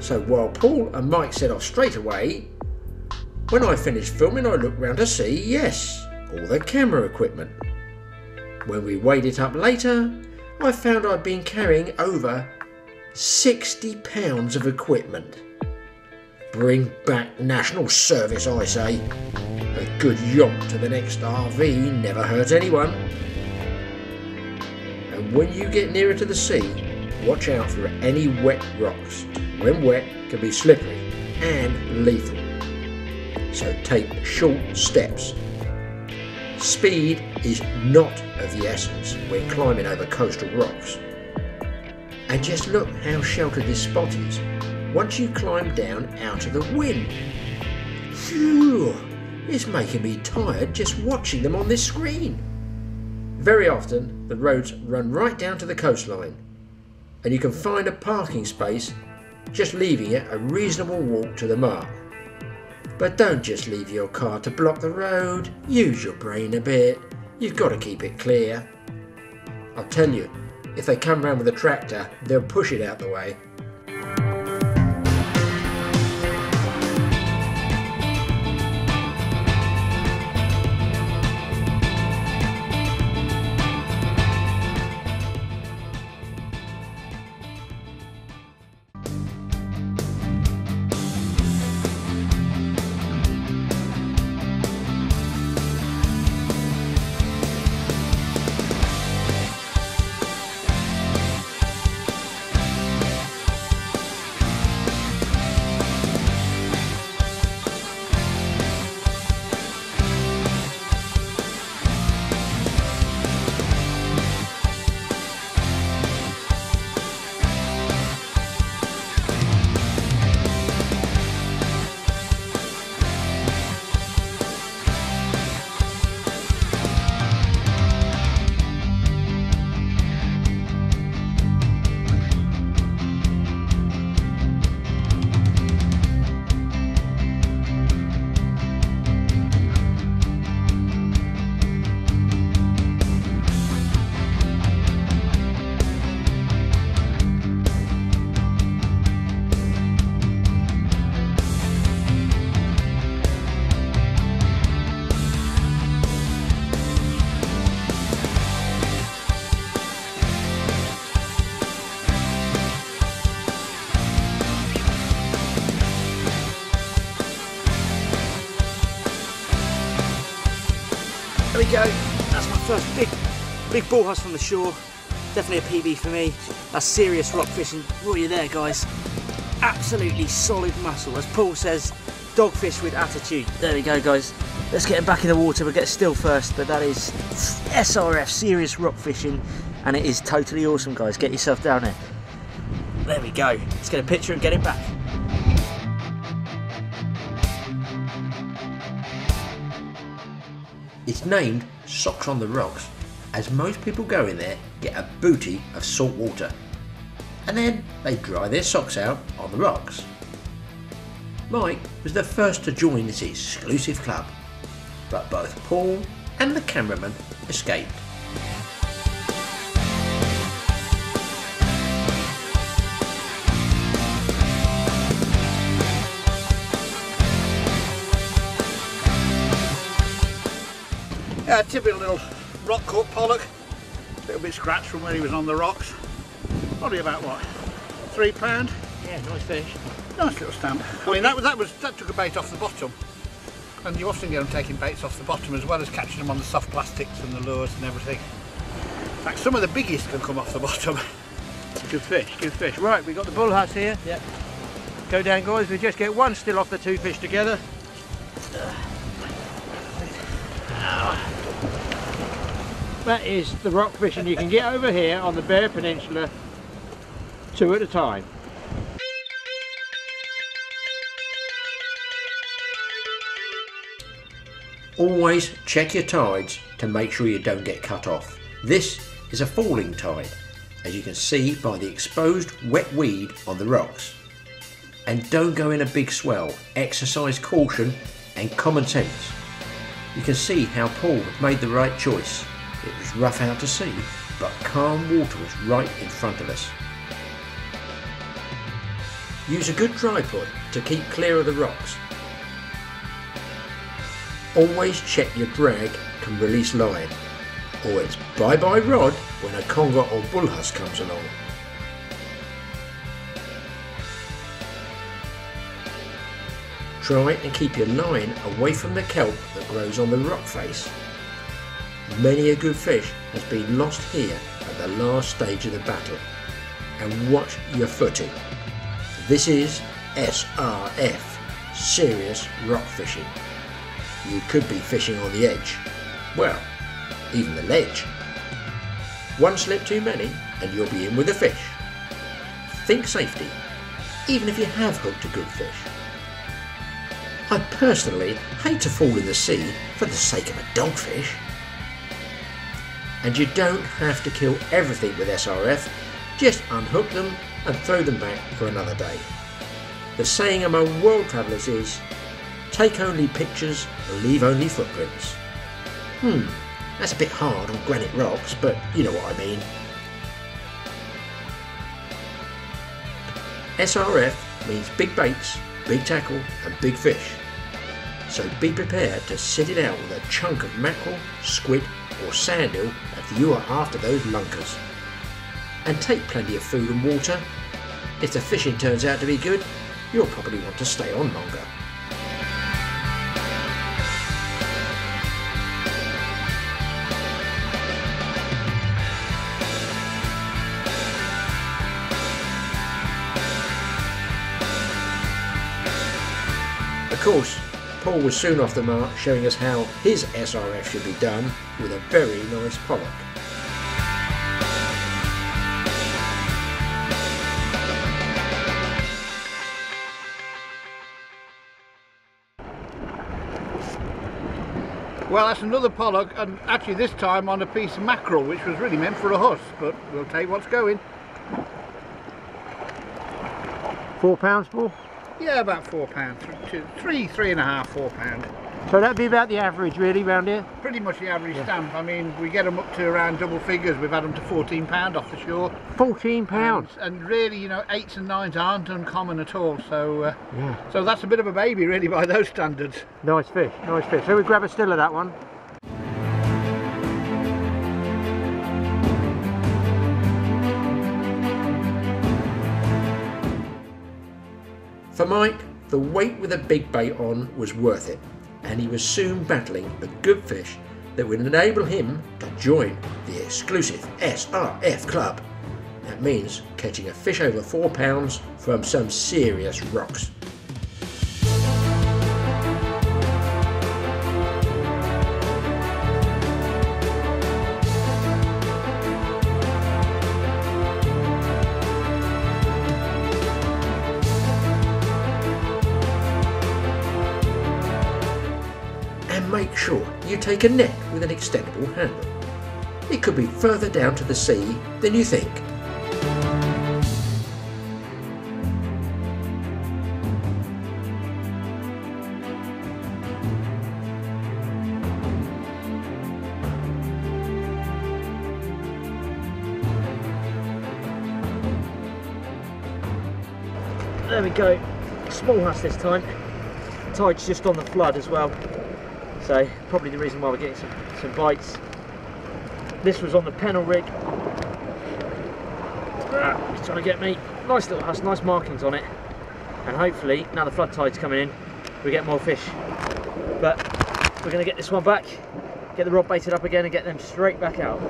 So while Paul and Mike set off straight away, when I finished filming, I looked round to see, yes, all the camera equipment. When we weighed it up later, I found I'd been carrying over 60 pounds of equipment. Bring back national service, I say. A good yomp to the next RV never hurt anyone. And when you get nearer to the sea, watch out for any wet rocks. When wet, can be slippery and lethal. So take short steps. Speed is not of the essence when climbing over coastal rocks. And just look how sheltered this spot is once you climb down out of the wind. Phew, it's making me tired just watching them on this screen. Very often, the roads run right down to the coastline, and you can find a parking space just leaving it a reasonable walk to the mark. But don't just leave your car to block the road, use your brain a bit, you've got to keep it clear. I'll tell you, if they come round with a tractor, they'll push it out the way. Big bull huss from the shore. Definitely a PB for me. That's serious rock fishing. What are you there, guys? Absolutely solid muscle. As Paul says, dogfish with attitude. There we go, guys. Let's get him back in the water. We'll get still first, but that is SRF, serious rock fishing, and it is totally awesome, guys. Get yourself down there. There we go. Let's get a picture and get him back. It's named Socks on the Rocks, as most people go in there get a booty of salt water, and then they dry their socks out on the rocks. Mike was the first to join this exclusive club, but both Paul and the cameraman escaped. Yeah, typical little rock cut pollock. A little bit scratched from where he was on the rocks. Probably about what? Three pound? Yeah, nice fish. Nice little stamp. I mean that was that was that took a bait off the bottom. And you often get them taking baits off the bottom as well as catching them on the soft plastics and the lures and everything. In fact some of the biggest can come off the [LAUGHS] bottom. Good fish, good fish. Right, we've got the bull here. Yep. Go down, guys. We just get one still off the two fish together. Ah. That is the rock fishing you can get over here on the Beara Peninsula, two at a time. Always check your tides to make sure you don't get cut off. This is a falling tide, as you can see by the exposed wet weed on the rocks. And don't go in a big swell, exercise caution and common sense. You can see how Paul made the right choice. It was rough out to sea, but calm water was right in front of us. Use a good tripod to keep clear of the rocks. Always check your drag can release line, or it's bye bye rod when a conger or bullhuss comes along. Try and keep your line away from the kelp that grows on the rock face. Many a good fish has been lost here at the last stage of the battle. And watch your footing. This is SRF, serious rock fishing. You could be fishing on the edge. Well, even the ledge. One slip too many and you'll be in with a fish. Think safety, even if you have hooked a good fish. I personally hate to fall in the sea for the sake of a dogfish. And you don't have to kill everything with SRF, just unhook them and throw them back for another day. The saying among world travellers is, take only pictures and leave only footprints. Hmm, that's a bit hard on granite rocks, but you know what I mean. SRF means big baits, big tackle and big fish. So be prepared to sit it out with a chunk of mackerel, squid or sand eel if you are after those lunkers. And take plenty of food and water. If the fishing turns out to be good, you'll probably want to stay on longer. Paul was soon off the mark showing us how his SRF should be done with a very nice pollock. Well, that's another pollock, and actually this time on a piece of mackerel, which was really meant for a huss, but we'll take what's going. Four pounds, Paul? Yeah, about four pounds, two, three, three and a half, four pound. So that'd be about the average really round here? Pretty much the average stamp. I mean, we get them up to around double figures. We've had them to 14 pound off the shore. Fourteen pounds. And, and really, you know, eights and nines aren't uncommon at all. So, uh, Yeah. so that's a bit of a baby, really, by those standards. Nice fish, nice fish. So we grab a still of that one. For Mike, the wait with a big bait on was worth it, and he was soon battling a good fish that would enable him to join the exclusive SRF club. That means catching a fish over four pounds from some serious rocks. Take a net with an extendable handle. It could be further down to the sea than you think. There we go. Small huss this time. Tide's just on the flood as well. So probably the reason why we're getting some, some bites. This was on the Pennell rig. Ah, He's trying to get me. Nice little huss, nice markings on it. And hopefully, now the flood tide's coming in, we get more fish. But we're going to get this one back, get the rod baited up again and get them straight back out.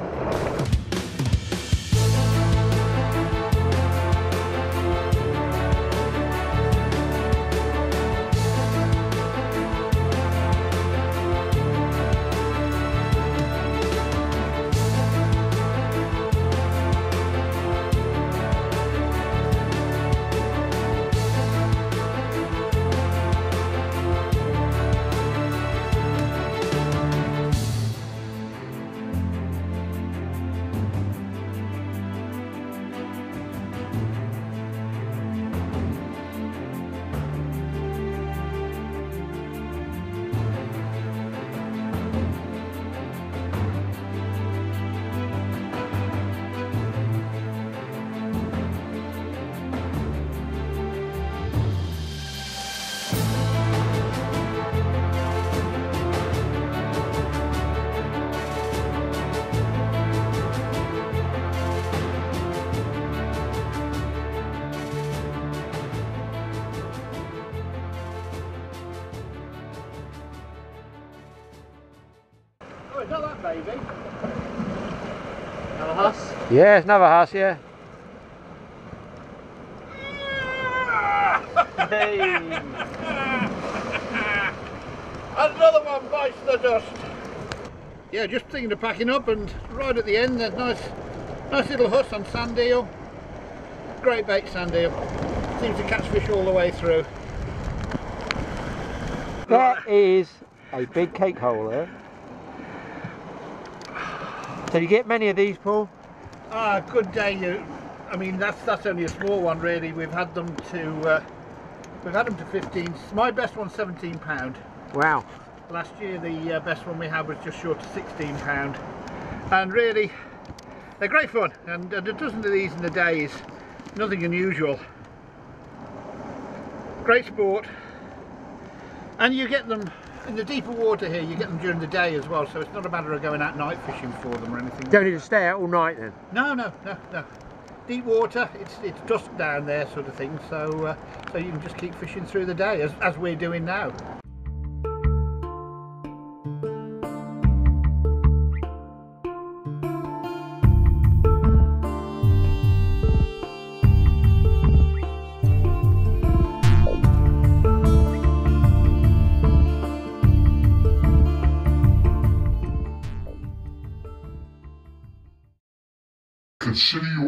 Yeah, it's another huss, yeah. Hey. Another one bites the dust. Yeah, just thinking of packing up and right at the end there's nice nice little huss on sand eel. Great bait sand eel. Seems to catch fish all the way through. That is a big cake hole there. So you get many of these, Paul? Ah, good day you. I mean that's that's only a small one really. We've had them to uh, we've had them to 15. My best one's 17 pound. Wow. Last year the uh, best one we had was just short of 16 pound. And really they're great fun and, and a dozen of these in a day is nothing unusual. Great sport. And you get them in the deeper water here, you get them during the day as well, so it's not a matter of going out night fishing for them or anything. Don't need to stay out all night then. No, no, no, no. Deep water, it's it's dusk down there, sort of thing. So uh, so you can just keep fishing through the day, as as we're doing now.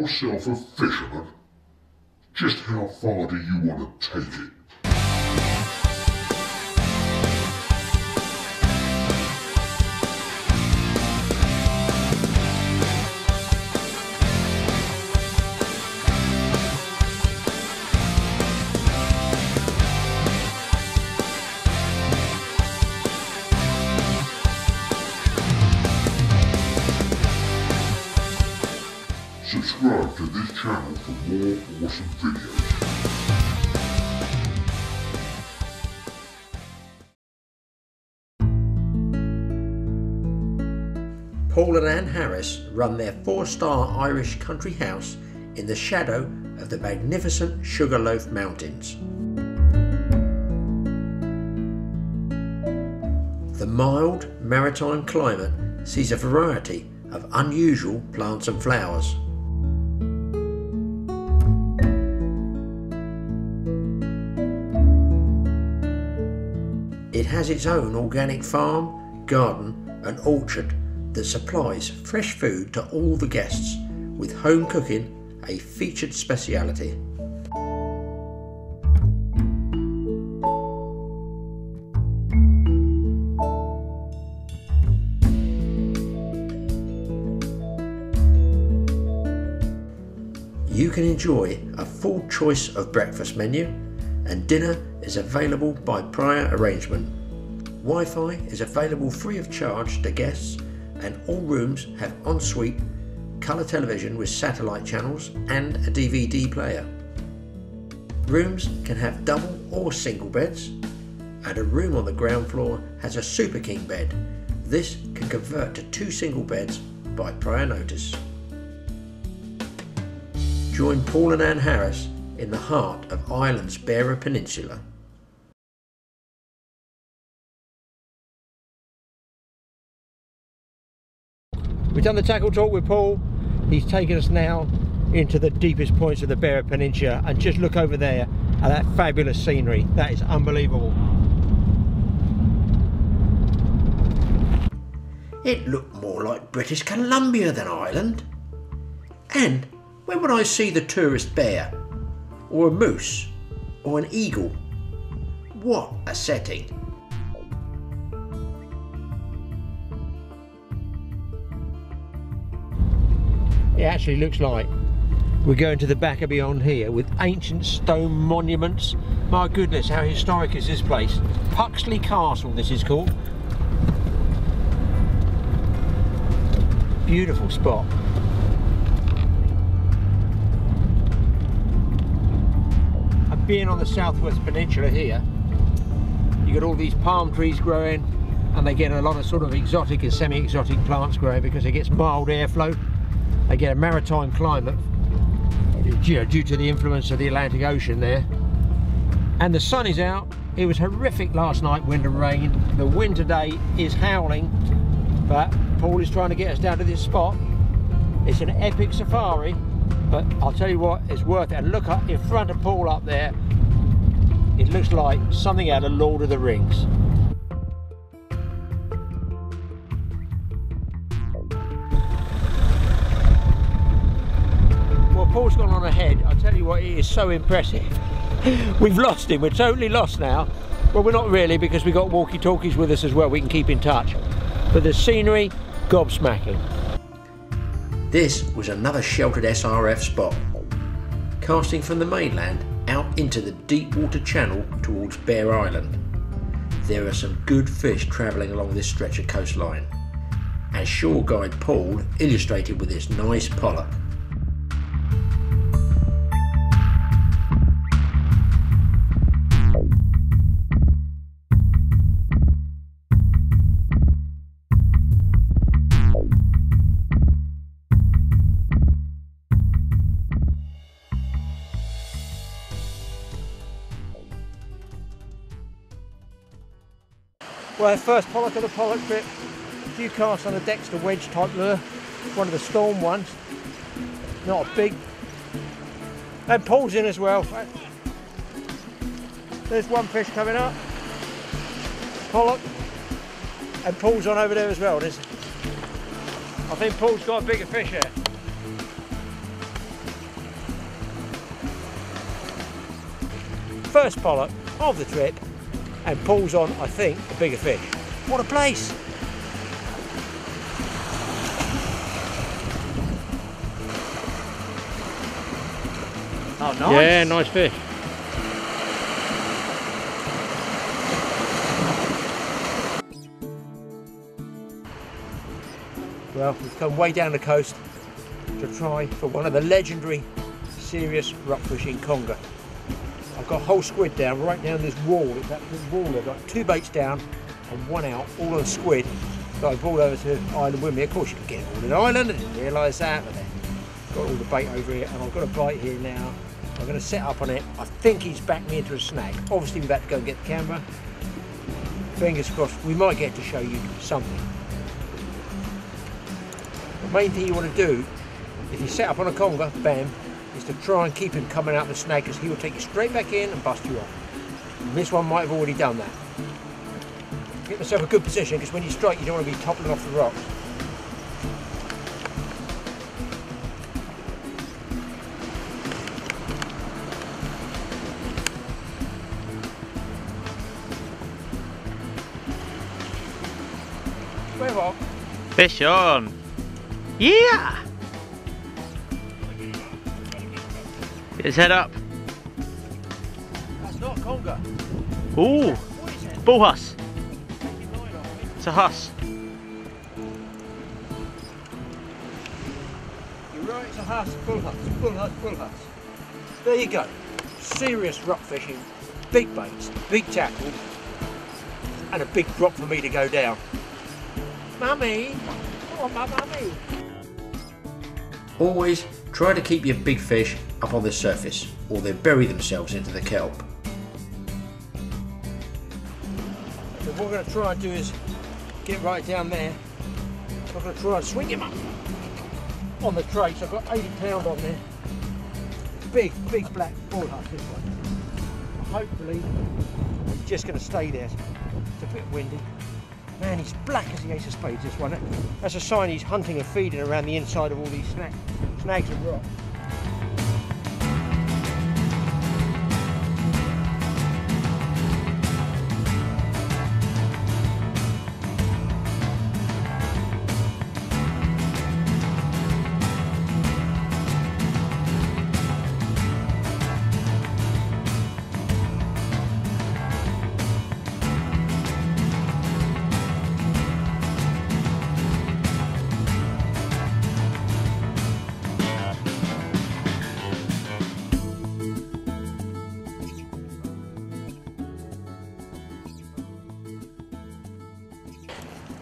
Yourself a fisherman. Just how far do you want to take it? Run their four star Irish country house in the shadow of the magnificent Sugarloaf Mountains. The mild maritime climate sees a variety of unusual plants and flowers. It has its own organic farm, garden, and orchard that supplies fresh food to all the guests, with home cooking a featured speciality. You can enjoy a full choice of breakfast menu, and dinner is available by prior arrangement. Wi Fi is available free of charge to guests, and all rooms have ensuite colour television with satellite channels and a DVD player. Rooms can have double or single beds, and a room on the ground floor has a Super King bed. This can convert to two single beds by prior notice. Join Paul and Anne Harris in the heart of Ireland's Beara Peninsula. We've done the tackle talk with Paul. He's taken us now into the deepest points of the Beara Peninsula and just look over there at that fabulous scenery. That is unbelievable. It looked more like British Columbia than Ireland. And when would I see the tourist bear? Or a moose? Or an eagle? What a setting! It actually looks like we're going to the back of beyond here with ancient stone monuments. My goodness, how historic is this place? Puxley Castle, this is called. Beautiful spot. And being on the southwest peninsula here, you got all these palm trees growing and they get a lot of sort of exotic and semi-exotic plants growing because it gets mild airflow get a maritime climate you know, due to the influence of the Atlantic Ocean there. And the sun is out. It was horrific last night, wind and rain. The wind today is howling. but Paul is trying to get us down to this spot. It's an epic safari, but I'll tell you what, it's worth it. And look up in front of Paul up there, it looks like something out of Lord of the Rings. Paul's gone on ahead. I'll tell you what, it is so impressive. [LAUGHS] We've lost him. We're totally lost now. Well, we're not really because we've got walkie-talkies with us as well. We can keep in touch. But the scenery, gobsmacking. This was another sheltered SRF spot, casting from the mainland out into the deep water channel towards Bere Island. There are some good fish travelling along this stretch of coastline, as shore guide Paul illustrated with this nice pollock. Our first pollock of the pollock trip. A few casts on the Dexter wedge type lure. One of the storm ones. Not a big. And Paul's in as well. There's one fish coming up. Pollock. And Paul's on over there as well. There's, I think Paul's got a bigger fish here. First pollock of the trip and Paul's on, I think, a bigger fish. What a place! Oh, nice. Yeah, nice fish. Well, we've come way down the coast to try for one of the legendary serious rockfish in conger. I've got a whole squid down, right down this wall. It's that wall. I've got two baits down and one out, all on squid that I brought over to Ireland with me. Of course, you can get it all in Ireland. I didn't realise that, but then got all the bait over here, and I've got a bite here now. I'm going to set up on it. I think he's backed me into a snag. Obviously, we've had to go and get the camera. Fingers crossed, we might get to show you something. The main thing you want to do, if you set up on a conger, bam, is to try and keep him coming out of the snag because he will take you straight back in and bust you off. And this one might have already done that. Get yourself a good position because when you strike, you don't want to be toppling off the rocks. Fish on. Yeah. His head up. That's not a conger. Ooh, What is bull huss. Take your line off. It's a huss. You're right, it's a huss, full huss, full huss, full huss. There you go. Serious rock fishing, big baits, big tackle, and a big drop for me to go down. Mummy! Oh, my mummy! Always try to keep your big fish up on the surface or they bury themselves into the kelp. So what we're going to try and do is get right down there. I'm going to try and swing him up on the tray. So I've got 80 pound on there. Big, big black bull this one. Hopefully he's just going to stay there. It's a bit windy. Man, he's black as the ace of spades, this one. That's a sign he's hunting and feeding around the inside of all these snags and rocks.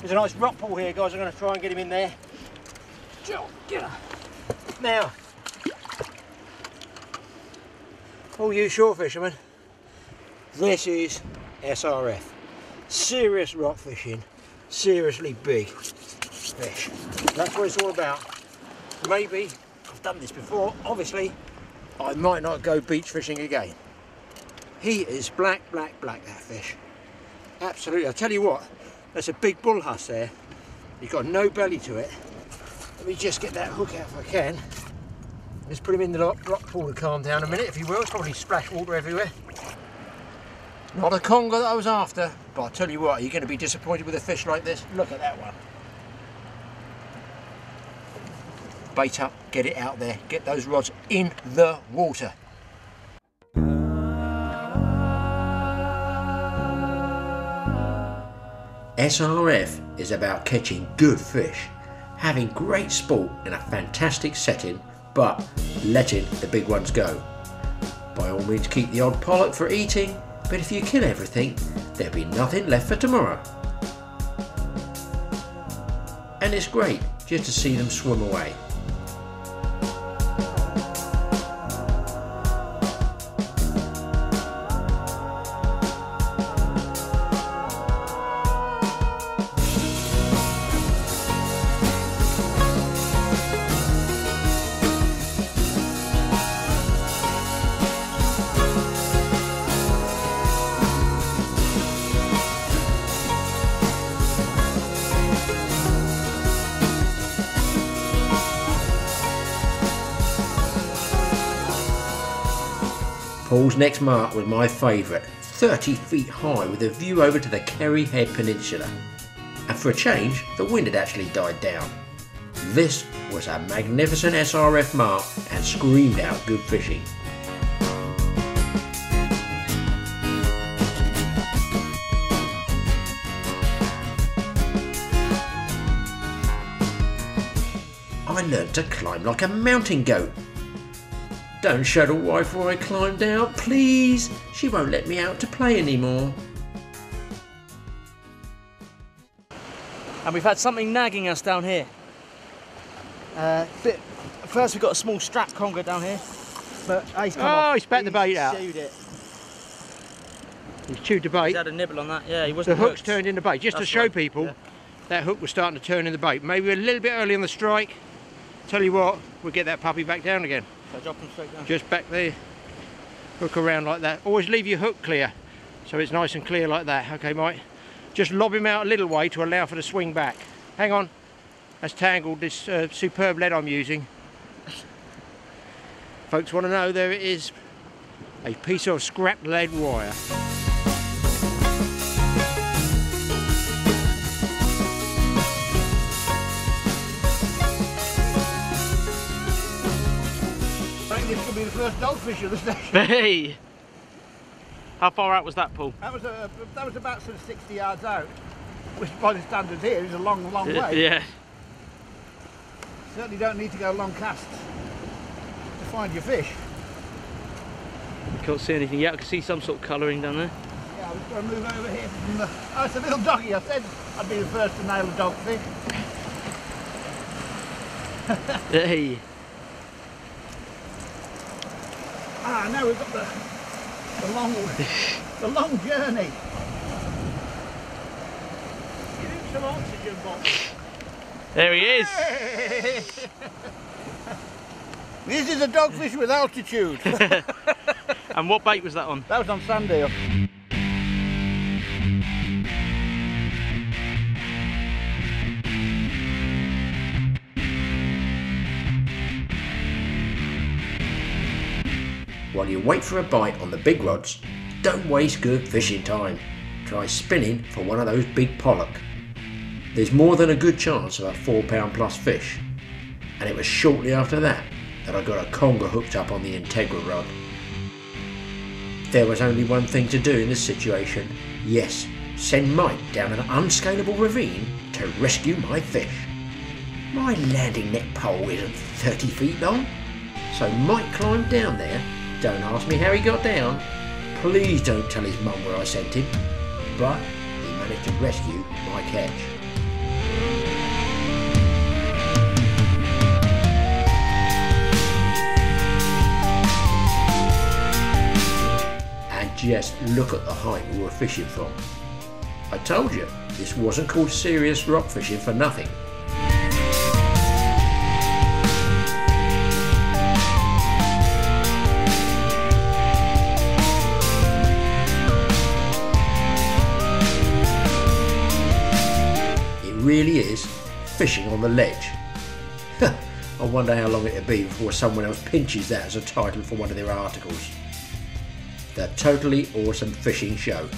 There's a nice rock pool here, guys. I'm going to try and get him in there. Joe, get her. Now, all you shore fishermen, this is SRF. Serious rock fishing, seriously big. fish. That's what it's all about. Maybe, I've done this before, obviously, I might not go beach fishing again. He is black, black, black, that fish. Absolutely. I'll tell you what, that's a big bull huss there. He's got no belly to it. Let me just get that hook out if I can. Just put him in the rock, rock pool to calm down a minute, if you will. It's probably splash water everywhere. Not a conger that I was after, but I'll tell you what, you're going to be disappointed with a fish like this. Look at that one. Bait up, get it out there, get those rods in the water. SRF is about catching good fish, having great sport in a fantastic setting, but letting the big ones go. By all means keep the odd pollock for eating, but if you kill everything, there'll be nothing left for tomorrow. And it's great just to see them swim away. Next mark was my favourite, 30 feet high with a view over to the Kerry Head Peninsula. And for a change, the wind had actually died down. This was a magnificent SRF mark and screamed out good fishing. I learned to climb like a mountain goat. Don't show the wife where I climbed out, please. She won't let me out to play anymore. And we've had something nagging us down here. Uh, bit, first we've got a small strap conger down here, but uh, he's come Oh, off. he spat the bait out. chewed it. He's chewed the bait. He's had a nibble on that. Yeah, he wasn't hook's hooked. turned into bait. Just to show right, people, yeah. that hook was starting to turn in the bait. Maybe a little bit early on the strike. Tell you what, we'll get that puppy back down again. Drop him straight down. Just back there. Hook around like that. Always leave your hook clear. So it's nice and clear like that. Okay, Mike? Just lob him out a little way to allow for the swing back. Hang on. That's tangled this uh, superb lead I'm using. Folks want to know there it is. A piece of scrap lead wire. First dogfish of the station. Hey! How far out was that, Paul? That was a, that was about sort of 60 yards out, which by the standards here is a long, long way. Yeah. Certainly don't need to go long casts to find your fish. Can't see anything yet. I can see some sort of colouring down there. Yeah, I'm just going to move over here from the... Oh, it's a little doggy. I said I'd be the first to nail a dogfish. [LAUGHS] Hey! Ah, now we've got the, the long, the long journey. Give him some oxygen, Bob. There he is! This is a dogfish with altitude. [LAUGHS] And what bait was that on? that was on sandeel. While you wait for a bite on the big rods, don't waste good fishing time. Try spinning for one of those big pollock. There's more than a good chance of a four pound plus fish. And it was shortly after that that I got a conger hooked up on the Integra rod. There was only one thing to do in this situation. Yes, send Mike down an unscalable ravine to rescue my fish. My landing net pole isn't 30 feet long, so Mike climbed down there. Don't ask me how he got down. Please don't tell his mum where I sent him. But he managed to rescue my catch. And just look at the height we were fishing from. I told you, this wasn't called serious rock fishing for nothing. Really is fishing on the ledge. I wonder how long it'll be before someone else pinches that as a title for one of their articles. The totally awesome fishing show.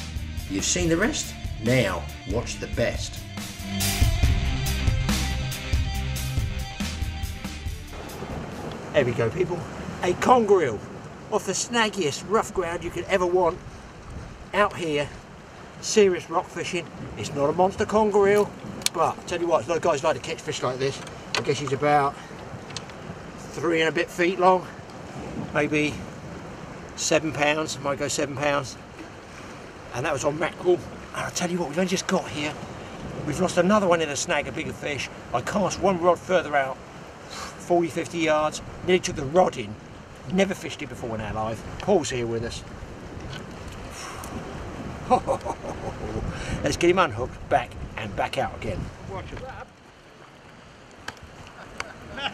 You've seen the rest? Now watch the best. There we go, people. A conger eel off the snaggiest rough ground you could ever want. Out here, serious rock fishing. It's not a monster conger but tell you what, a lot of guys like to catch fish like this. I guess he's about three and a bit feet long, maybe seven pounds, might go seven pounds. And that was on mackerel. And I tell you what, we've only just got here. We've lost another one in a snag, a bigger fish. I cast one rod further out, 40, 50 yards, nearly took the rod in. Never fished it before in our life. Paul's here with us. [LAUGHS] Let's get him unhooked, back and back out again. Watch it. [LAUGHS]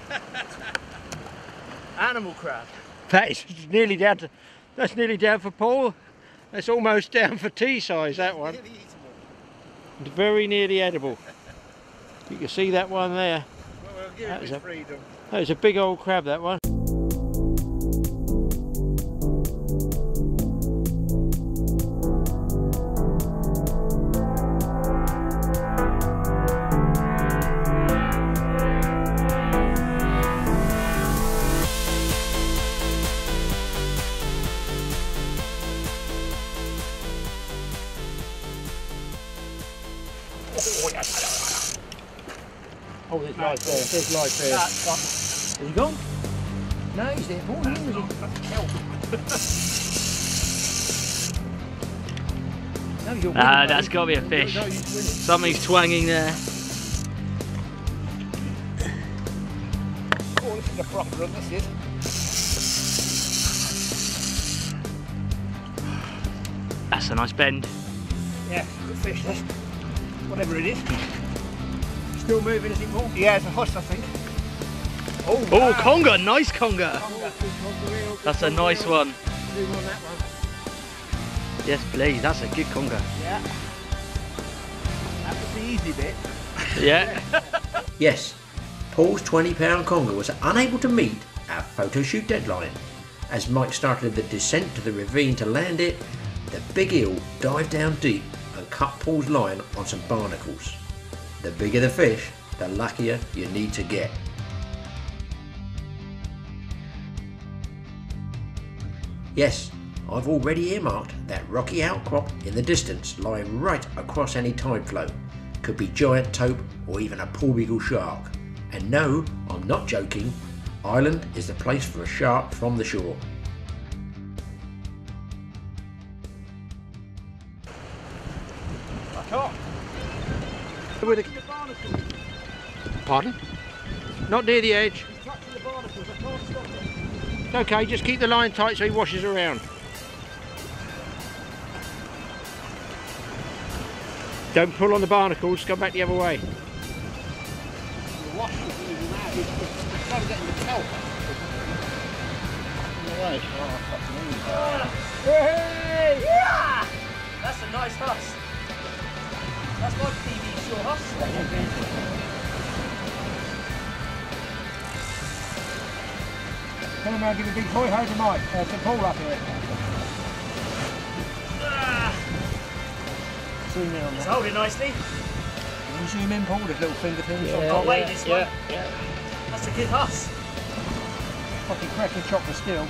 Animal crab. That is nearly down to, that's nearly down for Paul. That's almost down for tea size, that one. It's very nearly edible. You can see that one there. Well, we'll give That him is a- freedom. That is a big old crab, that one. There's live there. Is he gone? No, he's there. Paul, was he? No, you're Ah, that's got to be a fish. Something's twanging there. Oh, this is a proper run, this is. That's a nice bend. Yeah, good fish. That's whatever it is. Still moving, is it, Paul? Yeah, it's a huss, I think. Oh, Oh, conger, nice conger. Conga, conger That's a nice one. On one. Yes, please. That's a good conger. Yeah. That was the easy bit. [LAUGHS] Yeah. [LAUGHS] Yes, Paul's £20 conger was unable to meet our photo shoot deadline. As Mike started the descent to the ravine to land it, the big eel dived down deep and cut Paul's line on some barnacles. The bigger the fish, the luckier you need to get. Yes, I've already earmarked that rocky outcrop in the distance lying right across any tide flow. Could be giant tope or even a porbeagle shark. And no, I'm not joking, Ireland is the place for a shark from the shore. With. Pardon? Not near the edge. Okay, just keep the line tight so he washes around. Don't pull on the barnacles, come back the other way. That's a nice huss. That's my. Come on, give a big hoy ho to Mike, uh, to Paul up here. Zoom in on It's holding nicely. You zoom in, Paul? There's little finger things on Can't top. wait this one. yeah. That's a good huss. Fucking cracking chopper still.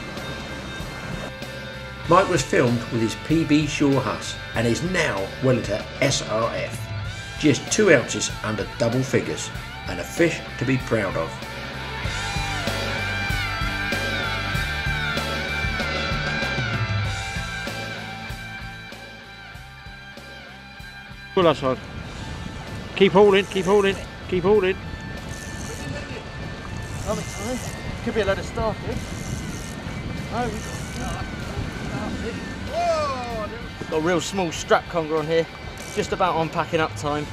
Mike was filmed with his PB Shore Huss and is now well into SRF. Just two ounces under double figures and a fish to be proud of. Pull us on. Keep hauling, keep hauling, keep hauling. Could be a load of starfish. Oh, got a real small strap conger on here. Just about on packing up time.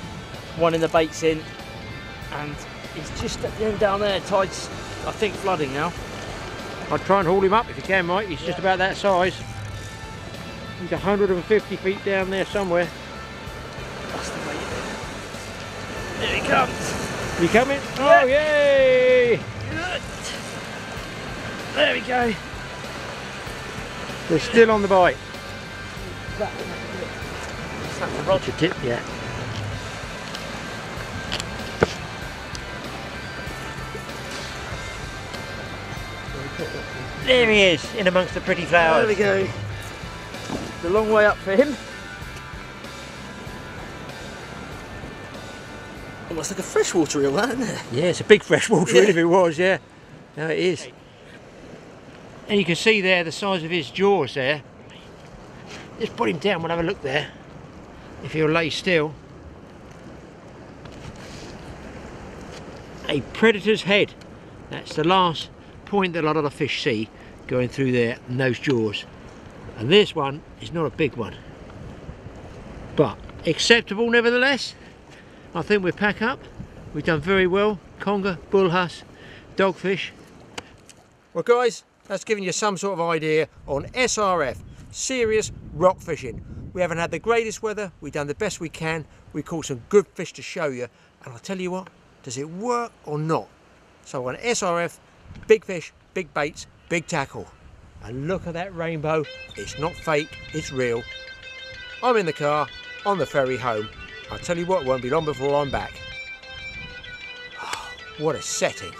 One in the bait's in. And he's just at the end down there. Tide's, I think, flooding now. I'd try and haul him up if you can, Mike. He's just about that size. He's 150 feet down there somewhere. That's the bait. There he comes. You coming? Oh, yay! There we go. They're still on the bite. That's Roger tip, yeah. There he is, in amongst the pretty flowers. There we go. It's a long way up for him. Almost like a freshwater eel, that, isn't it? Yeah, it's a big freshwater Yeah. if it was, yeah. No, it is. And you can see there the size of his jaws there. Just put him down, we'll have a look there. If you'll lay still. A predator's head. That's the last point that a lot of the fish see going through their nose jaws. And this one is not a big one. But acceptable nevertheless. I think we pack up. We've done very well. Conger, bullhuss, dogfish. Well guys, that's given you some sort of idea on SRF, serious rock fishing. We haven't had the greatest weather, we've done the best we can, we caught some good fish to show you, and I'll tell you what, does it work or not? So on SRF, big fish, big baits, big tackle. And look at that rainbow, it's not fake, it's real. I'm in the car, on the ferry home. I'll tell you what, it won't be long before I'm back. [SIGHS] What a setting.